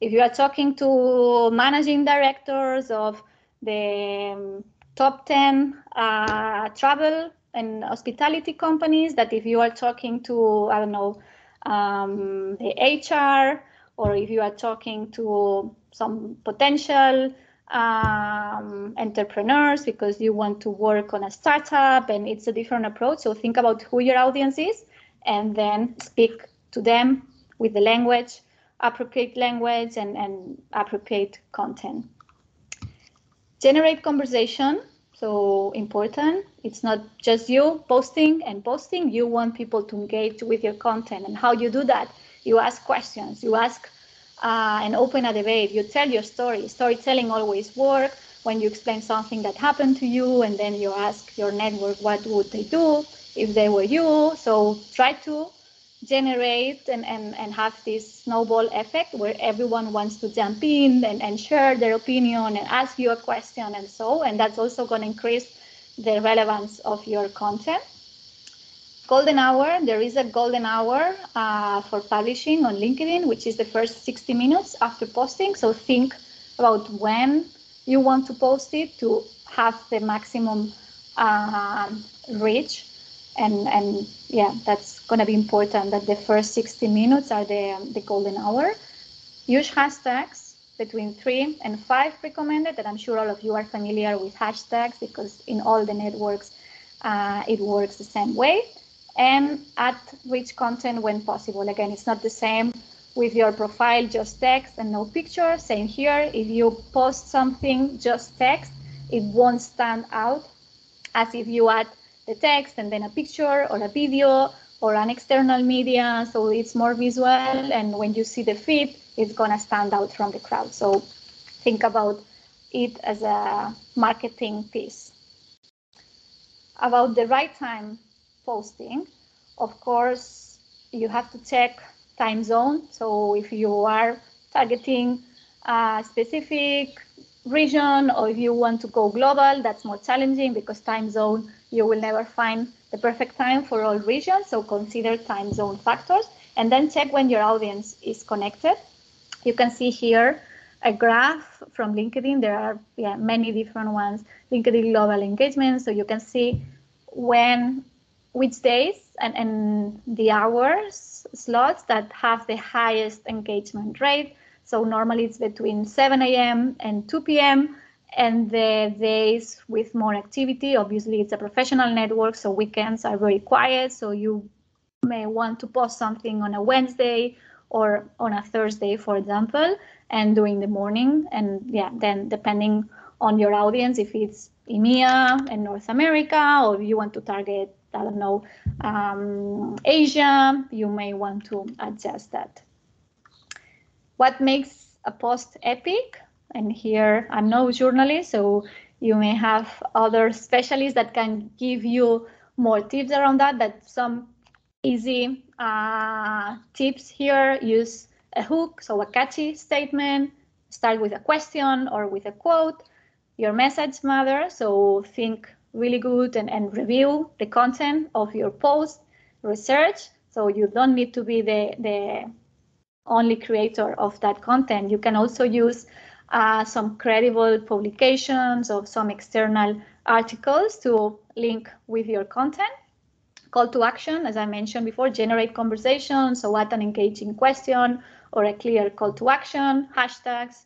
if you are talking to managing directors of the um, top 10 uh, travel and hospitality companies that if you are talking to, I don't know, um, the HR, or if you are talking to some potential um, entrepreneurs because you want to work on a startup and it's a different approach. So think about who your audience is and then speak to them with the language, appropriate language and, and appropriate content. Generate conversation so important. It's not just you posting and posting. You want people to engage with your content. And how you do that? You ask questions. You ask uh, and open a debate. You tell your story. Storytelling always works when you explain something that happened to you, and then you ask your network what would they do if they were you. So try to generate and, and, and have this snowball effect where everyone wants to jump in and, and share their opinion and ask you a question and so and that's also going to increase the relevance of your content. Golden hour there is a golden hour uh, for publishing on linkedin which is the first 60 minutes after posting. So think about when you want to post it to have the maximum uh, reach and and yeah that's to be important that the first 60 minutes are the the golden hour. Use hashtags between three and five recommended That i'm sure all of you are familiar with hashtags because in all the networks uh, it works the same way. And add rich content when possible. Again it's not the same with your profile just text and no picture. Same here. If you post something just text. It won't stand out as if you add the text and then a picture or a video or an external media. So it's more visual. And when you see the feed, it's going to stand out from the crowd. So think about it as a marketing piece. About the right time posting, of course, you have to check time zone. So if you are targeting a specific region or if you want to go global, that's more challenging because time zone you will never find the perfect time for all regions, so consider time zone factors and then check when your audience is connected. You can see here a graph from LinkedIn. There are yeah, many different ones, LinkedIn global engagement. So you can see when, which days and, and the hours slots that have the highest engagement rate. So normally it's between 7 a.m. and 2 p.m and the days with more activity. Obviously, it's a professional network, so weekends are very quiet. So you may want to post something on a Wednesday or on a Thursday, for example, and during the morning. And yeah, then depending on your audience, if it's EMEA and North America, or you want to target, I don't know, um, Asia, you may want to adjust that. What makes a post epic? And here I'm no journalist, so you may have other specialists that can give you more tips around that. That some easy uh, tips here. Use a hook, so a catchy statement. Start with a question or with a quote. Your message matters, so think really good and, and review the content of your post. Research, so you don't need to be the, the only creator of that content. You can also use uh, some credible publications or some external articles to link with your content. Call to action, as I mentioned before, generate conversations. So what an engaging question or a clear call to action, hashtags.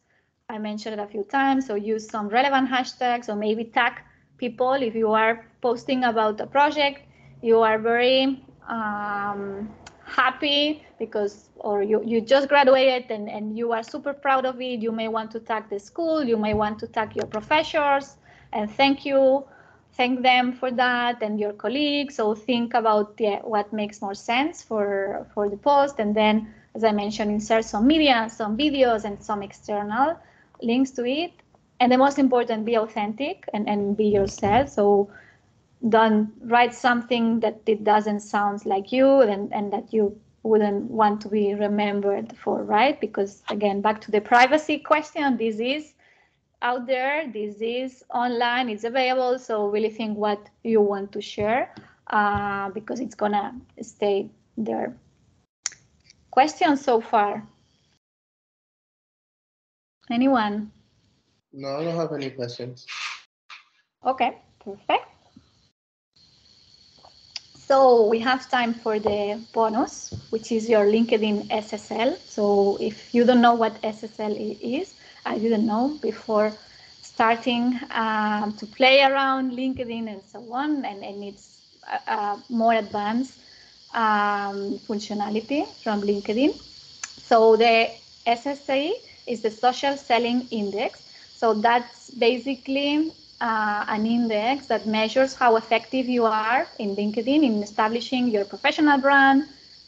I mentioned it a few times. So use some relevant hashtags or maybe tag people if you are posting about a project. You are very um, happy because or you, you just graduated and, and you are super proud of it. You may want to tag the school. You may want to tag your professors. And thank you. Thank them for that and your colleagues. So think about yeah, what makes more sense for for the post. And then as i mentioned insert some media some videos and some external links to it. And the most important be authentic and, and be yourself. So don't write something that it doesn't sound like you and, and that you wouldn't want to be remembered for, right? Because again, back to the privacy question, this is out there, this is online, it's available. So really think what you want to share uh, because it's gonna stay there. Questions so far? Anyone? No, I don't have any questions. Okay, perfect. So we have time for the bonus, which is your LinkedIn SSI. So if you don't know what SSI is, I didn't know before starting um, to play around LinkedIn and so on, and, and it's uh, more advanced um, functionality from LinkedIn. So the SSI is the social selling index. So that's basically uh, an index that measures how effective you are in LinkedIn in establishing your professional brand,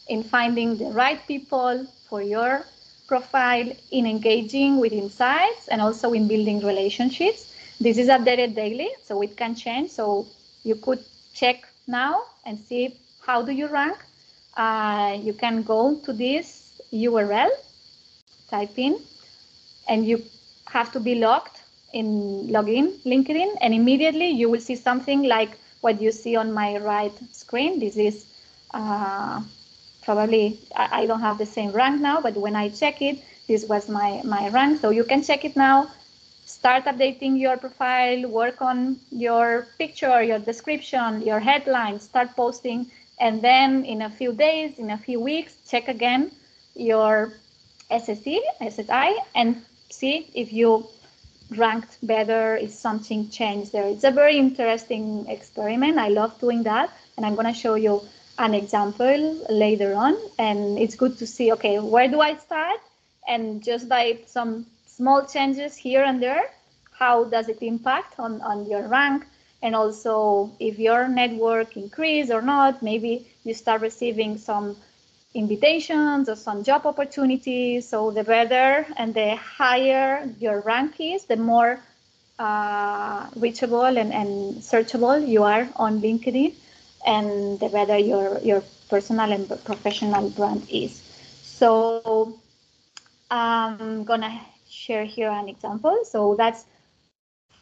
in finding the right people for your profile, in engaging with insights, and also in building relationships. This is updated daily, so it can change. So you could check now and see how do you rank. Uh, you can go to this URL, type in, and you have to be logged in login LinkedIn, and immediately you will see something like what you see on my right screen. This is uh, probably, I, I, don't have the same rank now, but when I check it, this was my, my rank. So you can check it now, start updating your profile, work on your picture, your description, your headline, start posting, and then in a few days, in a few weeks, check again your SSE, SSI, and see if you ranked better, if something changed there. It's a very interesting experiment. I love doing that. And I'm going to show you an example later on. And it's good to see, okay, where do I start? And just by some small changes here and there, how does it impact on, on your rank? And also if your network increase or not, maybe you start receiving some invitations or some job opportunities. So the better and the higher your rank is, the more uh, reachable and, and searchable you are on LinkedIn, and the better your your personal and professional brand is. So I'm gonna share here an example. So that's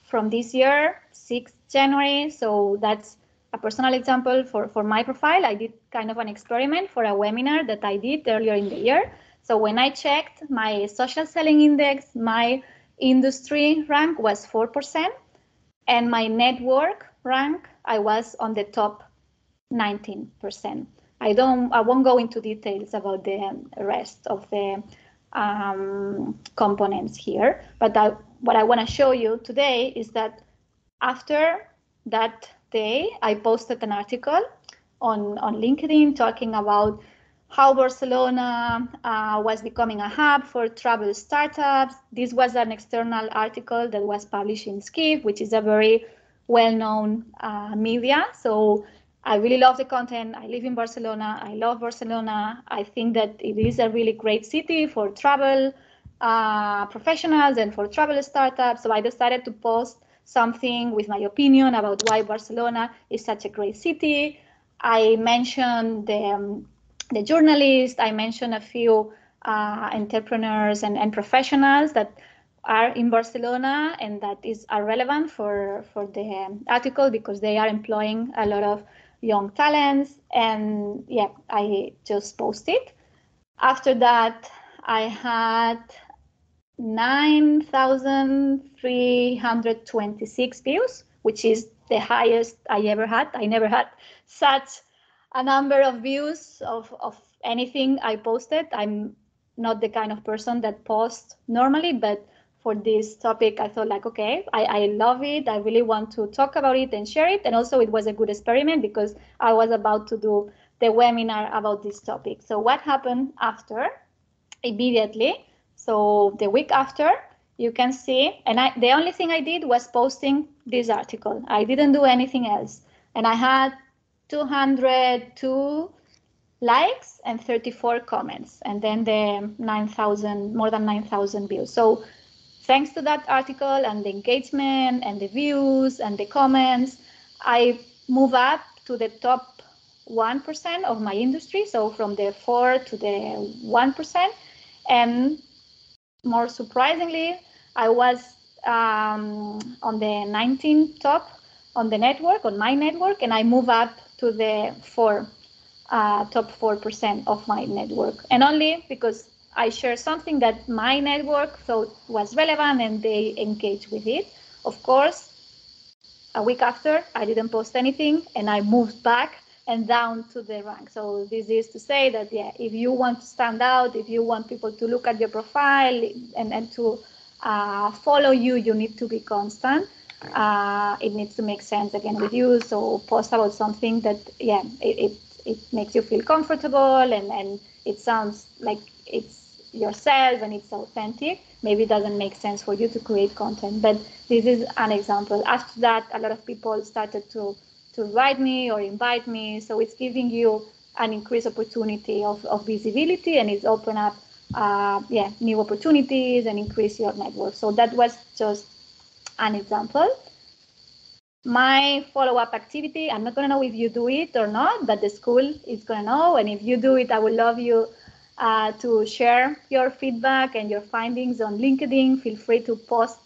from this year, 6th January. So that's a personal example for, for my profile, I did kind of an experiment for a webinar that I did earlier in the year. So when I checked my social selling index, my industry rank was 4%, and my network rank, I was on the top 19%. I don't, I won't go into details about the rest of the um, components here, but what I want to show you today is that after that day, I posted an article on, on LinkedIn talking about how Barcelona uh, was becoming a hub for travel startups. This was an external article that was published in Skift, which is a very well-known uh, media. So I really love the content. I live in Barcelona. I love Barcelona. I think that it is a really great city for travel uh, professionals and for travel startups. So I decided to post something with my opinion about why Barcelona is such a great city. I mentioned the, um, the journalist, I mentioned a few uh, entrepreneurs and, and professionals that are in Barcelona and that is are relevant for, for the um, article because they are employing a lot of young talents. And yeah, I just posted. After that, I had 9,326 views, which is the highest I ever had. I never had such a number of views of, of anything I posted. I'm not the kind of person that posts normally, but for this topic, I thought like, okay, I, I love it. I really want to talk about it and share it. And also it was a good experiment because I was about to do the webinar about this topic. So what happened after? Immediately, so the week after, you can see, and I, the only thing I did was posting this article. I didn't do anything else. And I had 202 likes and 34 comments, and then the 9,000, more than 9,000 views. So thanks to that article and the engagement and the views and the comments, I move up to the top 1% of my industry. So from the 4 to the 1%. And more surprisingly, I was um, on the 19 top on the network, on my network, and I move up to the 4, uh, top 4% of my network. And only because I share something that my network thought was relevant and they engage with it. Of course, a week after, I didn't post anything and I moved back and down to the rank. So this is to say that, yeah, if you want to stand out, if you want people to look at your profile and, and to uh, follow you, you need to be constant. Uh, it needs to make sense again with you. So post about something that, yeah, it, it, it makes you feel comfortable and, and it sounds like it's yourself and it's authentic, maybe it doesn't make sense for you to create content. But this is an example. After that, a lot of people started to to write me or invite me. So it's giving you an increased opportunity of, of visibility and it's open up uh, yeah, new opportunities and increase your network. So that was just an example. My follow-up activity, I'm not gonna know if you do it or not, but the school is gonna know. And if you do it, I would love you uh, to share your feedback and your findings on LinkedIn. Feel free to post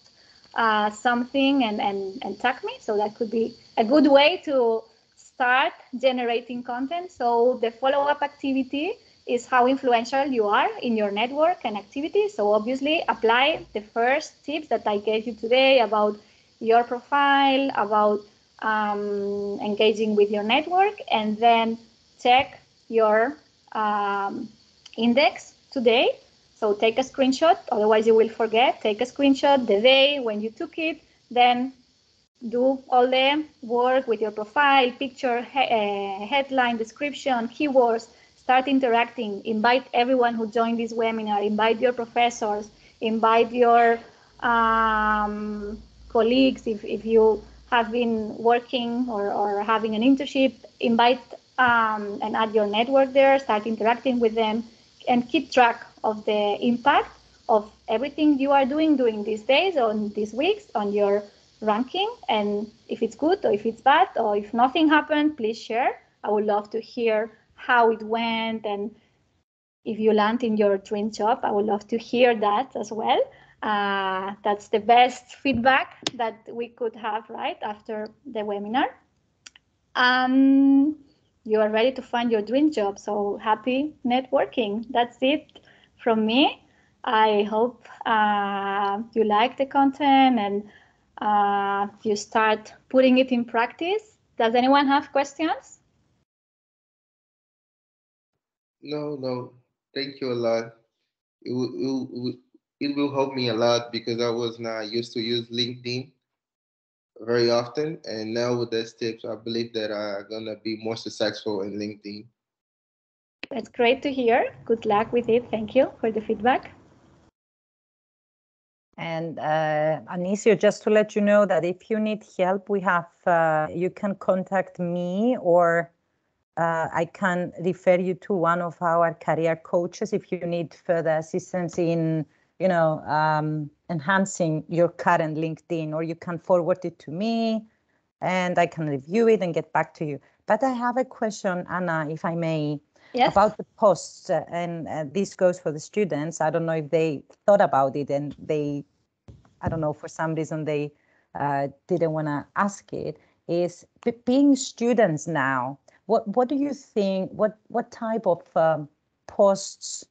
uh, something and, and, and tag me. So that could be a good way to start generating content. So the follow-up activity is how influential you are in your network and activity. So obviously apply the first tips that I gave you today about your profile, about um, engaging with your network, and then check your um, index today. So take a screenshot, otherwise you will forget. Take a screenshot the day when you took it, then do all the work with your profile, picture, he uh, headline, description, keywords, start interacting, invite everyone who joined this webinar, invite your professors, invite your um, colleagues if, if you have been working or, or having an internship, invite um, and add your network there, start interacting with them, and keep track of the impact of everything you are doing during these days or these weeks on your ranking. And if it's good or if it's bad or if nothing happened, please share. I would love to hear how it went and if you land in your dream job, I would love to hear that as well. Uh, that's the best feedback that we could have right after the webinar. Um, you are ready to find your dream job. So happy networking. That's it from me. I hope uh, you like the content and uh, you start putting it in practice. Does anyone have questions? No, no. Thank you a lot. It will, it will, it will help me a lot because I was not used to use LinkedIn very often. And now with these tips, I believe that I'm gonna be more successful in LinkedIn. That's great to hear. Good luck with it. Thank you for the feedback. And uh, Anicio, just to let you know that if you need help, we have, uh, you can contact me or uh, I can refer you to one of our career coaches if you need further assistance in, you know, um, enhancing your current LinkedIn, or you can forward it to me and I can review it and get back to you. But I have a question, Anna, if I may, yes. about the posts. Uh, and uh, this goes for the students. I don't know if they thought about it and they, I don't know, for some reason they uh, didn't want to ask it. Is being students now, what what do you think? What what type of um, posts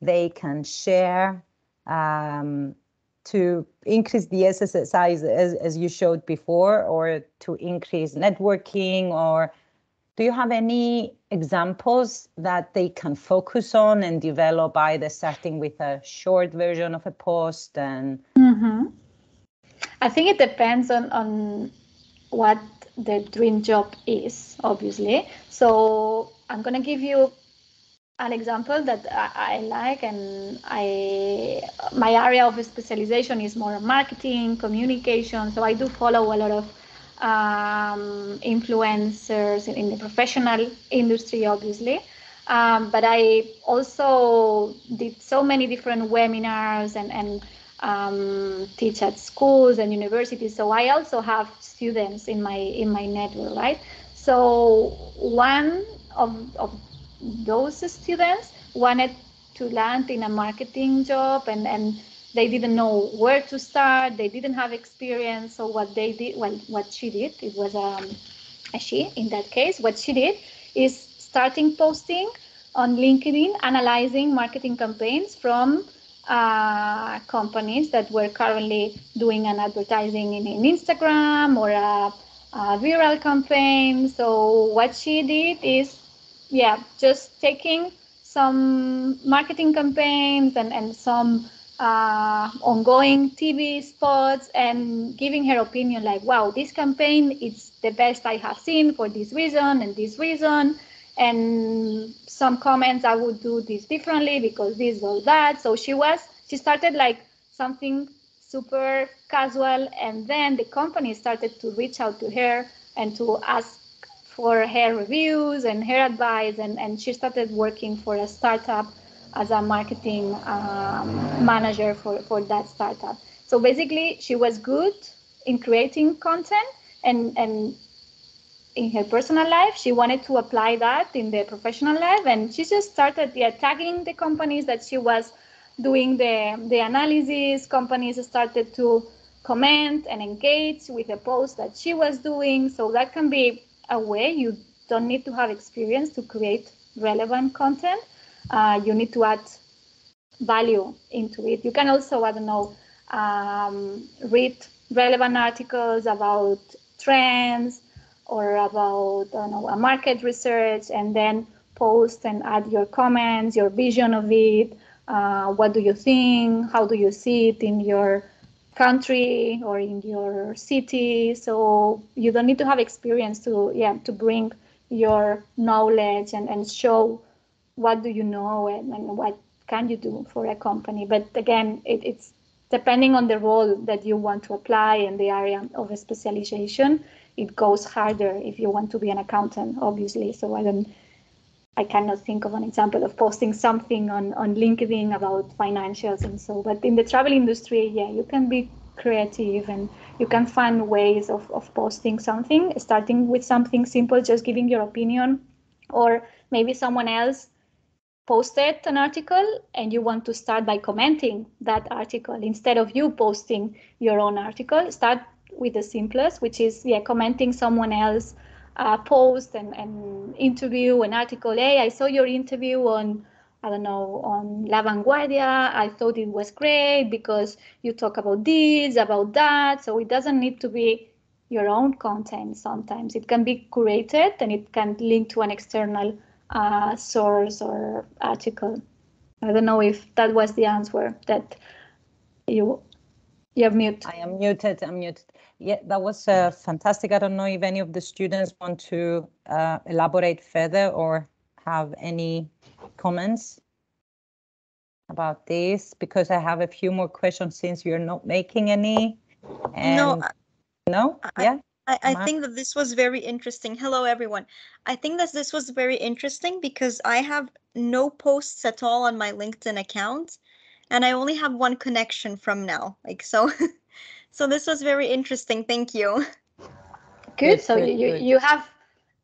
they can share? Um, to increase the SSSIs as, as you showed before or to increase networking or do you have any examples that they can focus on and develop either starting with a short version of a post and mm-hmm. i think it depends on on what the dream job is obviously so i'm to give you an example that I, I, like and I my area of specialization is more marketing, communication. So I do follow a lot of um, influencers in, in, the professional industry, obviously. Um, but I also did so many different webinars and, and um, teach at schools and universities. So I also have students in my in my network, right? So one of, of those students wanted to land in a marketing job and, and they didn't know where to start. They didn't have experience. So what they did, well, what she did, it was um, a she in that case. What she did is starting posting on LinkedIn, analyzing marketing campaigns from uh, companies that were currently doing an advertising in, in Instagram or a, a viral campaign. So what she did is, yeah, just taking some marketing campaigns and, and some uh, ongoing TV spots and giving her opinion like, wow, this campaign is the best I have seen for this reason and this reason. And some comments I would do this differently because this or that. So she was, she started like something super casual. And then the company started to reach out to her and to ask for her reviews and her advice. And, and she started working for a startup as a marketing um, manager for, for that startup. So basically, she was good in creating content and, and in her personal life, she wanted to apply that in the professional life. And she just started yeah, tagging the companies that she was doing the, the analysis. Companies started to comment and engage with the post that she was doing. So that can be a way you don't need to have experience to create relevant content uh, you need to add value into it. You can also, I don't know, um, read relevant articles about trends or about I don't know, a market research and then post and add your comments, your vision of it. Uh, what do you think? How do you see it in your country or in your city? So you don't need to have experience to yeah to bring your knowledge and, and show what do you know and, and what can you do for a company. But again, it, it's depending on the role that you want to apply and the area of specialization, it goes harder if you want to be an accountant, obviously. So I don't, I cannot think of an example of posting something on, on LinkedIn about financials and so. But in the travel industry, yeah, you can be creative and you can find ways of, of posting something, starting with something simple, just giving your opinion, or maybe someone else posted an article and you want to start by commenting that article instead of you posting your own article start with the simplest which is yeah commenting someone else uh, post and, and interview an article hey i saw your interview on I don't know, on La Vanguardia. I thought it was great because you talk about this, about that. So it doesn't need to be your own content sometimes. It can be curated and it can link to an external uh, source or article. I don't know if that was the answer that you you're mute. I am muted. I'm muted. Yeah, that was uh, fantastic. I don't know if any of the students want to uh, elaborate further or have any comments about this because I have a few more questions since you're not making any. And no, no, I, yeah. I, I uh-huh. think that this was very interesting. Hello, everyone. I think that this was very interesting because I have no posts at all on my LinkedIn account, and I only have one connection from now. Like so, so this was very interesting. Thank you. Good. So you you have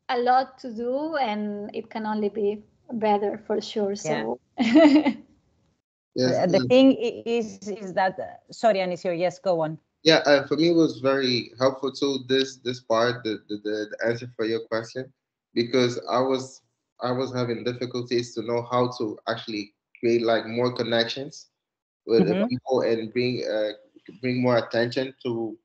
a lot to do, and it can only be better for sure. So. Yeah. yes. The thing is, is that uh, sorry, Anisio. Yes, go on yeah uh, for me it was very helpful too this this part the, the, the answer for your question because i was i was having difficulties to know how to actually create like more connections with mm-hmm. people and bring uh, bring more attention to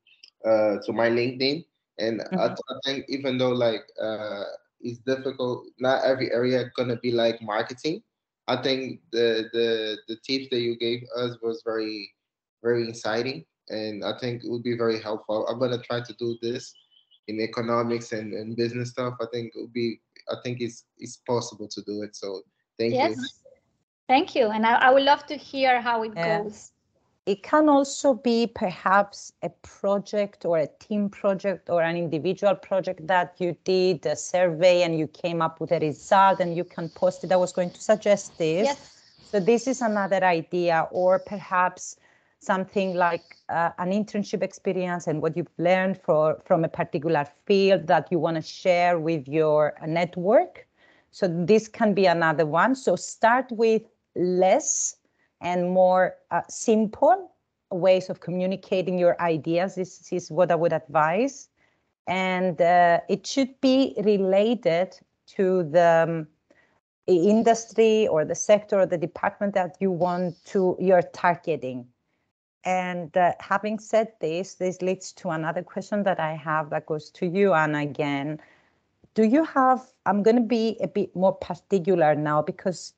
uh, to my linkedin and mm-hmm. I, I, think even though like uh, it's difficult not every area gonna be like marketing i think the the the tips that you gave us was very very exciting and I think it would be very helpful. I'm gonna try to do this in economics and, and business stuff. I think it would be I think it's it's possible to do it. So thank yes. you. Thank you. And I, I would love to hear how it yeah. goes. It can also be perhaps a project or a team project or an individual project that you did a survey and you came up with a result and you can post it. I was going to suggest this. Yes. So this is another idea, or perhaps something like uh, an internship experience and what you've learned for, from a particular field that you want to share with your network. So this can be another one. So start with less and more uh, simple ways of communicating your ideas. This is what I would advise. And uh, it should be related to the um, industry or the sector or the department that you want to, you're targeting. And uh, having said this, this leads to another question that I have that goes to you, Anna, again. Do you have, I'm going to be a bit more particular now because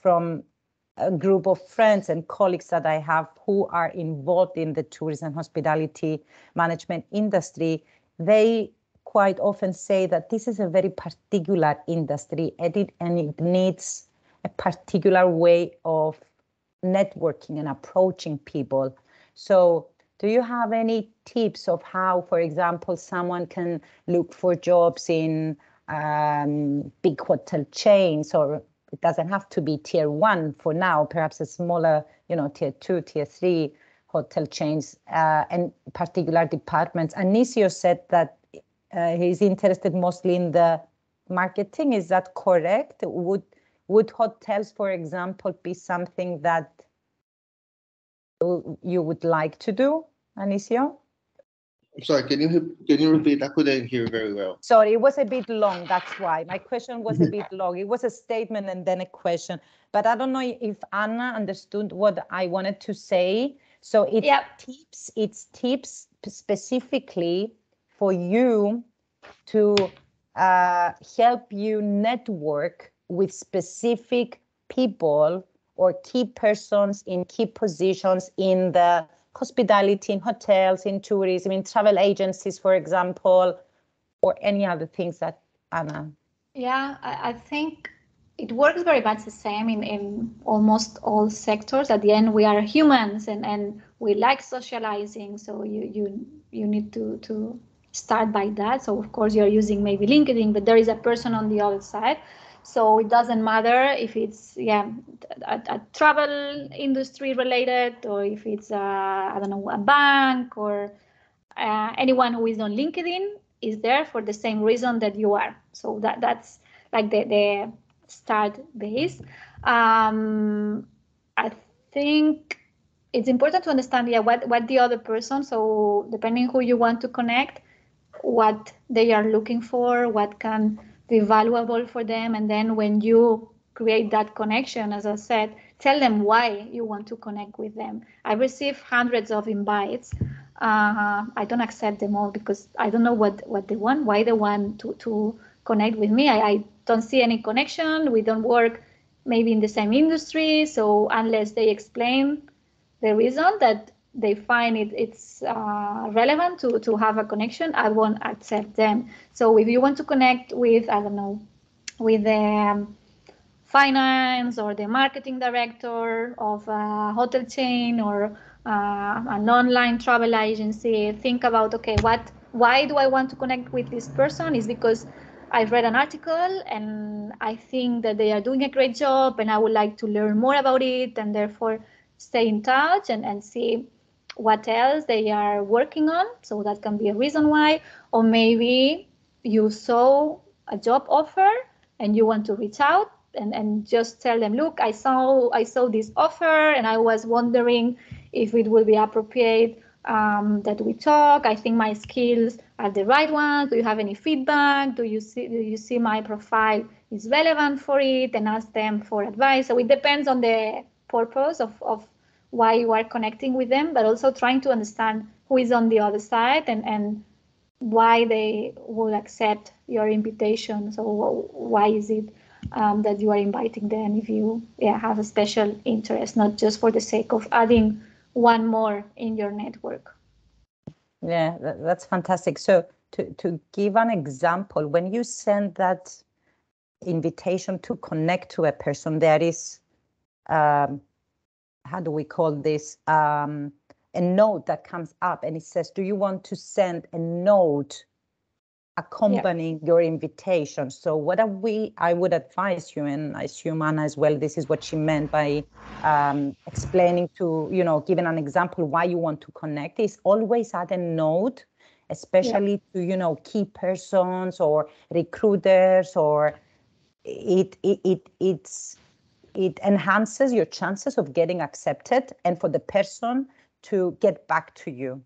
from a group of friends and colleagues that I have who are involved in the tourism hospitality management industry, they quite often say that this is a very particular industry and it, and it needs a particular way of networking and approaching people. So do you have any tips of how, for example, someone can look for jobs in um, big hotel chains or it doesn't have to be tier one for now, perhaps a smaller, you know, tier two, tier three hotel chains uh, and particular departments. Anisio said that uh, he's interested mostly in the marketing. Is that correct? Would would hotels, for example, be something that you would like to do, Anisio? I'm sorry, can you can you repeat? I couldn't hear very well. Sorry, it was a bit long. That's why my question was a bit long. It was a statement and then a question, but I don't know if Anna understood what I wanted to say. So it yep. tips. It's tips specifically for you to uh, help you network with specific people or key persons in key positions in the hospitality, in hotels, in tourism, in travel agencies, for example, or any other things that Anna? Yeah, I, I think it works very much the same in, in almost all sectors. At the end, we are humans and, and we like socializing. So you you you need to to start by that. So of course you're using maybe LinkedIn, but there is a person on the other side. So it doesn't matter if it's yeah a, a travel industry related or if it's a, I don't know a bank or uh, anyone who is on LinkedIn is there for the same reason that you are. So that that's like the the start base. Um, I think it's important to understand yeah what what the other person. So depending who you want to connect, what they are looking for, what can be valuable for them. And then when you create that connection, as I said, tell them why you want to connect with them. I receive hundreds of invites. Uh, I don't accept them all because I don't know what, what they want, why they want to, to connect with me. I, I don't see any connection. We don't work maybe in the same industry. So unless they explain the reason that they find it it's uh, relevant to to have a connection, I won't accept them. So if you want to connect with I don't know with the um, finance or the marketing director of a hotel chain or uh, an online travel agency, think about okay what why do I want to connect with this person? Is because I've read an article and I think that they are doing a great job and I would like to learn more about it and therefore stay in touch and, and see what else they are working on. So that can be a reason why. Or maybe you saw a job offer and you want to reach out and, and just tell them, look, I saw I saw this offer and I was wondering if it would be appropriate um, that we talk. I think my skills are the right ones. Do you have any feedback? Do you see do you see my profile is relevant for it? And ask them for advice. So it depends on the purpose of, of why you are connecting with them, but also trying to understand who is on the other side and, and why they would accept your invitation. So why is it um, that you are inviting them if you yeah, have a special interest, not just for the sake of adding one more in your network. Yeah, that's fantastic. So to, to give an example, when you send that invitation to connect to a person, there is um, how do we call this um, a note that comes up and it says do you want to send a note accompanying your invitation. So what are we, I would advise you, and I assume Anna as well, this is what she meant by um, explaining to, you know, giving an example why you want to connect is always add a note, especially yeah. to, you know, key persons or recruiters or it, it, it, it's, it enhances your chances of getting accepted and for the person to get back to you.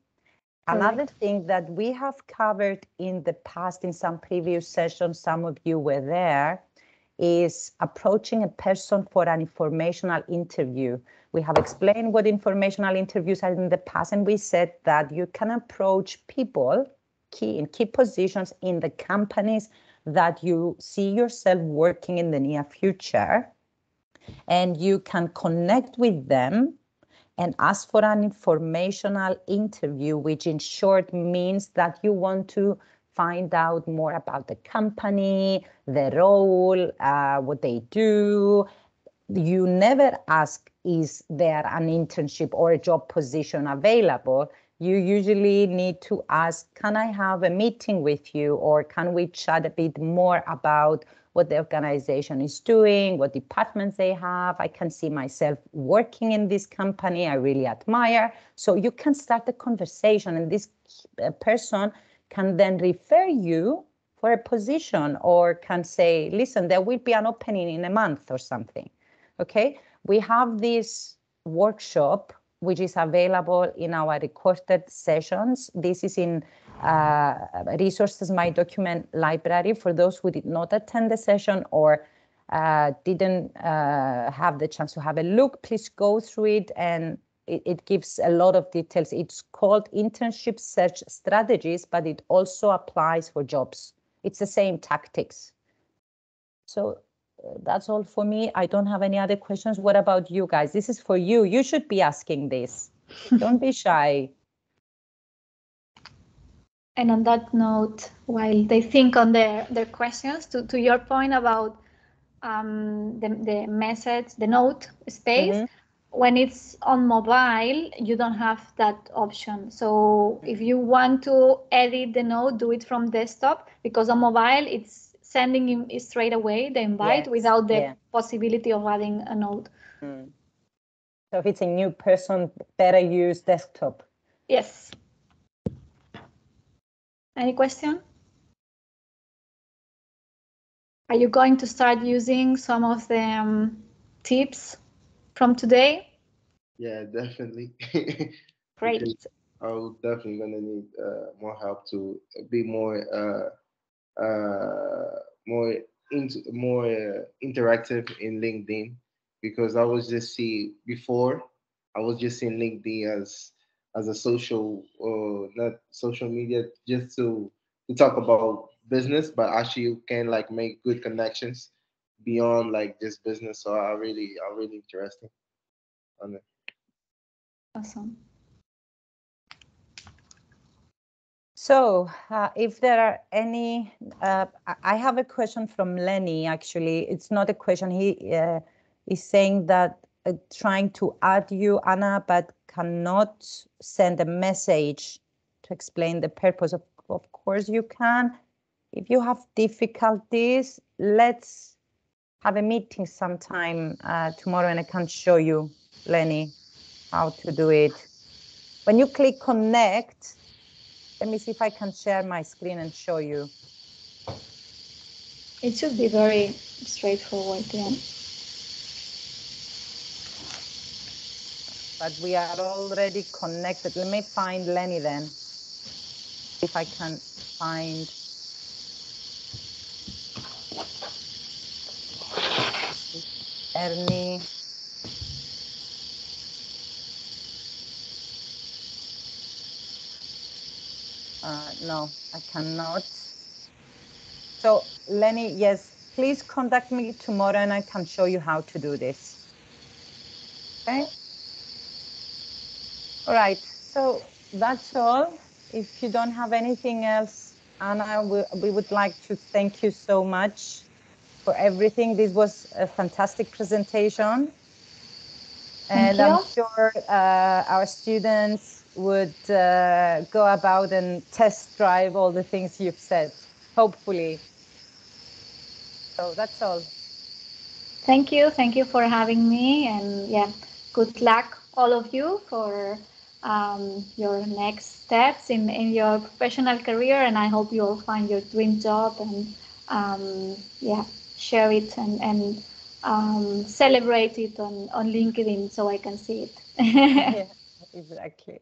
Another thing that we have covered in the past in some previous sessions, some of you were there, is approaching a person for an informational interview. We have explained what informational interviews are in the past, and we said that you can approach people key in key positions in the companies that you see yourself working in the near future, and you can connect with them and ask for an informational interview, which in short means that you want to find out more about the company, the role, uh, what they do. You never ask, is there an internship or a job position available? You usually need to ask, can I have a meeting with you or can we chat a bit more about what the organization is doing, what departments they have. I can see myself working in this company I really admire. So you can start the conversation, and this uh, person can then refer you for a position or can say, listen, there will be an opening in a month or something. Okay, we have this workshop which is available in our recorded sessions. This is in resources my document library for those who did not attend the session or uh, didn't uh, have the chance to have a look, please go through it and it, it, gives a lot of details. It's called internship search strategies, but it also applies for jobs. It's the same tactics. So uh, that's all for me. I don't have any other questions. What about you guys? This is for you. You should be asking this. don't be shy. And on that note, while they think on their, their questions, to, to your point about um, the, the message, the note space, mm -hmm. when it's on mobile, you don't have that option. So if you want to edit the note, do it from desktop because on mobile, it's sending him straight away the invite yes. without the yeah. possibility of adding a note. Mm. So if it's a new person, better use desktop. Yes. Any question? Are you going to start using some of the um, tips from today? Yeah, definitely. Great. I'm definitely gonna need uh, more help to be more uh, uh, more into more uh, interactive in LinkedIn because I was just see before I was just seeing LinkedIn as as a social uh, not social media just to to talk about business but actually you can like make good connections beyond like just business. So i really i really interested on it. Awesome. So uh, if there are any uh, i have a question from lenny actually. It's not a question. He uh, is saying that uh, trying to add you anna but cannot send a message to explain the purpose of of course you can. If you have difficulties let's have a meeting sometime uh, tomorrow and i can show you lenny how to do it. When you click connect let me see if i can share my screen and show you. It should be very straightforward yeah but we are already connected. Let me find Lenny then. If I can find. Ernie. Uh, no, I cannot. So Lenny, yes, please contact me tomorrow and I can show you how to do this. Okay. All right, so that's all. If you don't have anything else, Anna, we, we would like to thank you so much for everything. This was a fantastic presentation. and I'm sure uh, our students would uh, go about and test drive all the things you've said. hopefully. So that's all. Thank you. Thank you for having me. And yeah, good luck, all of you, for um, your next steps in, in your professional career. And I hope you will find your dream job and um, yeah, share it and, and um, celebrate it on, on LinkedIn so I can see it. yeah, exactly.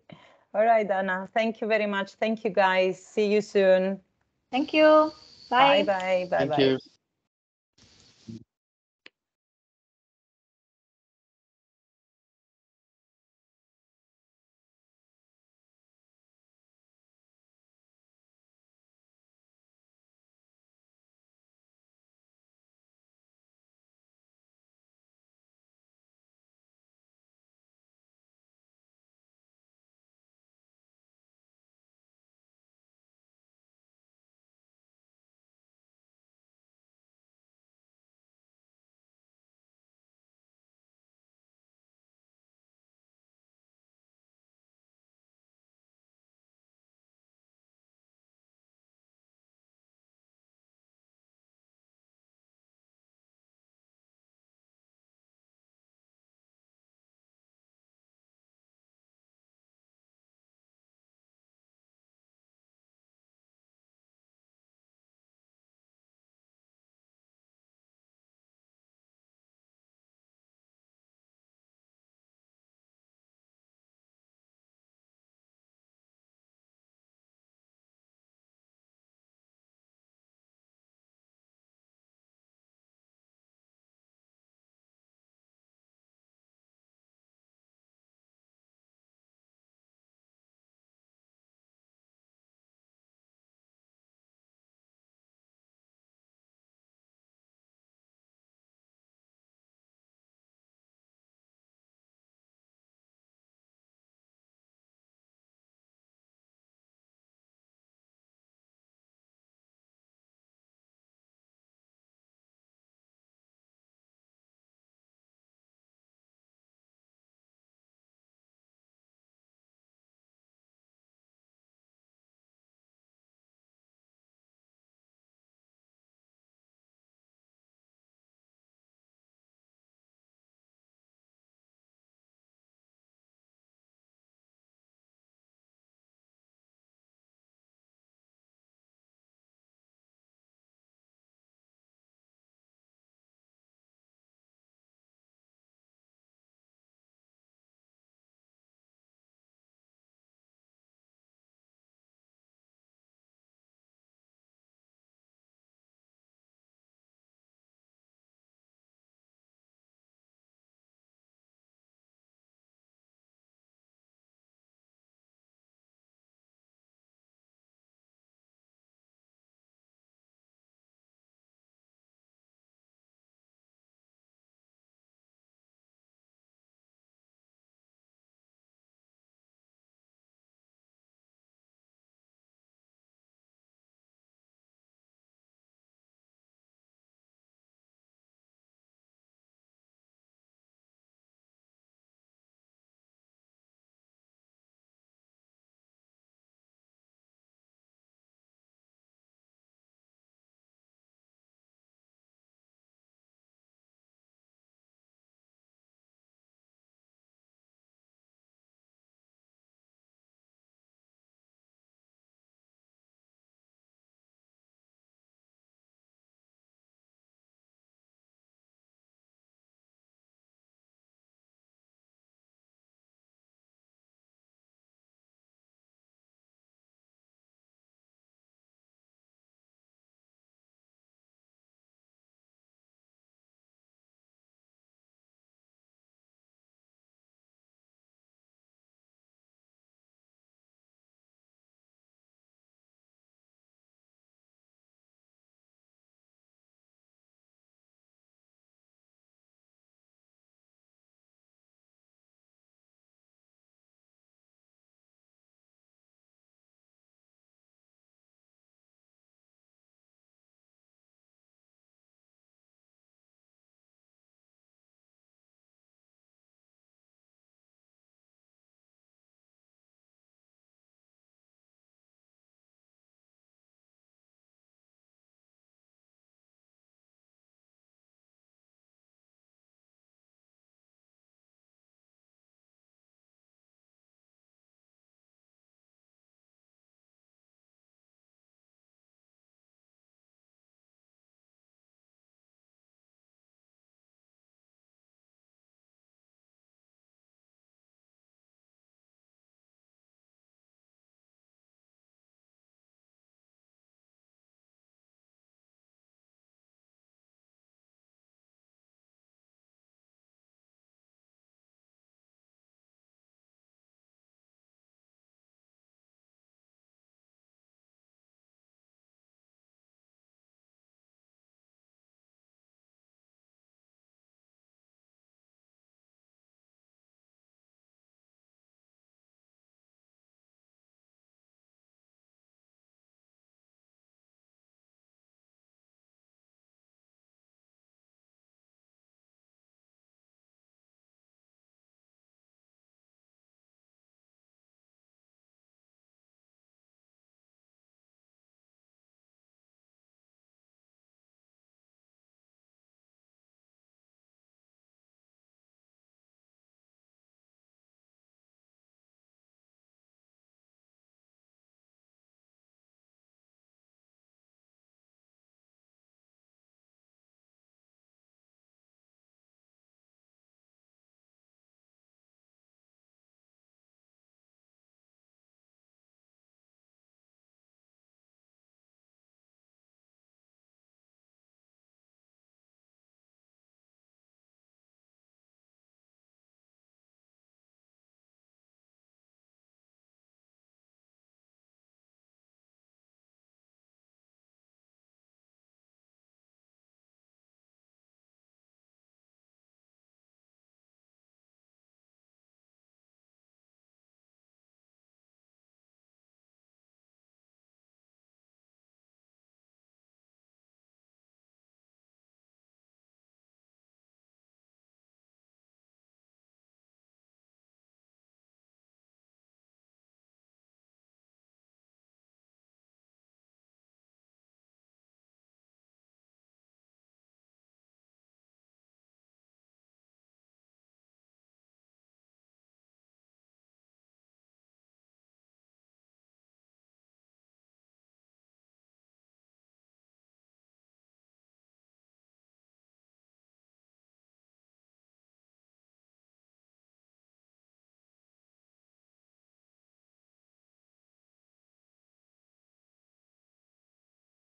All right, Anna. Thank you very much. Thank you, guys. See you soon. Thank you. Bye. Bye bye. Bye Thank bye. you.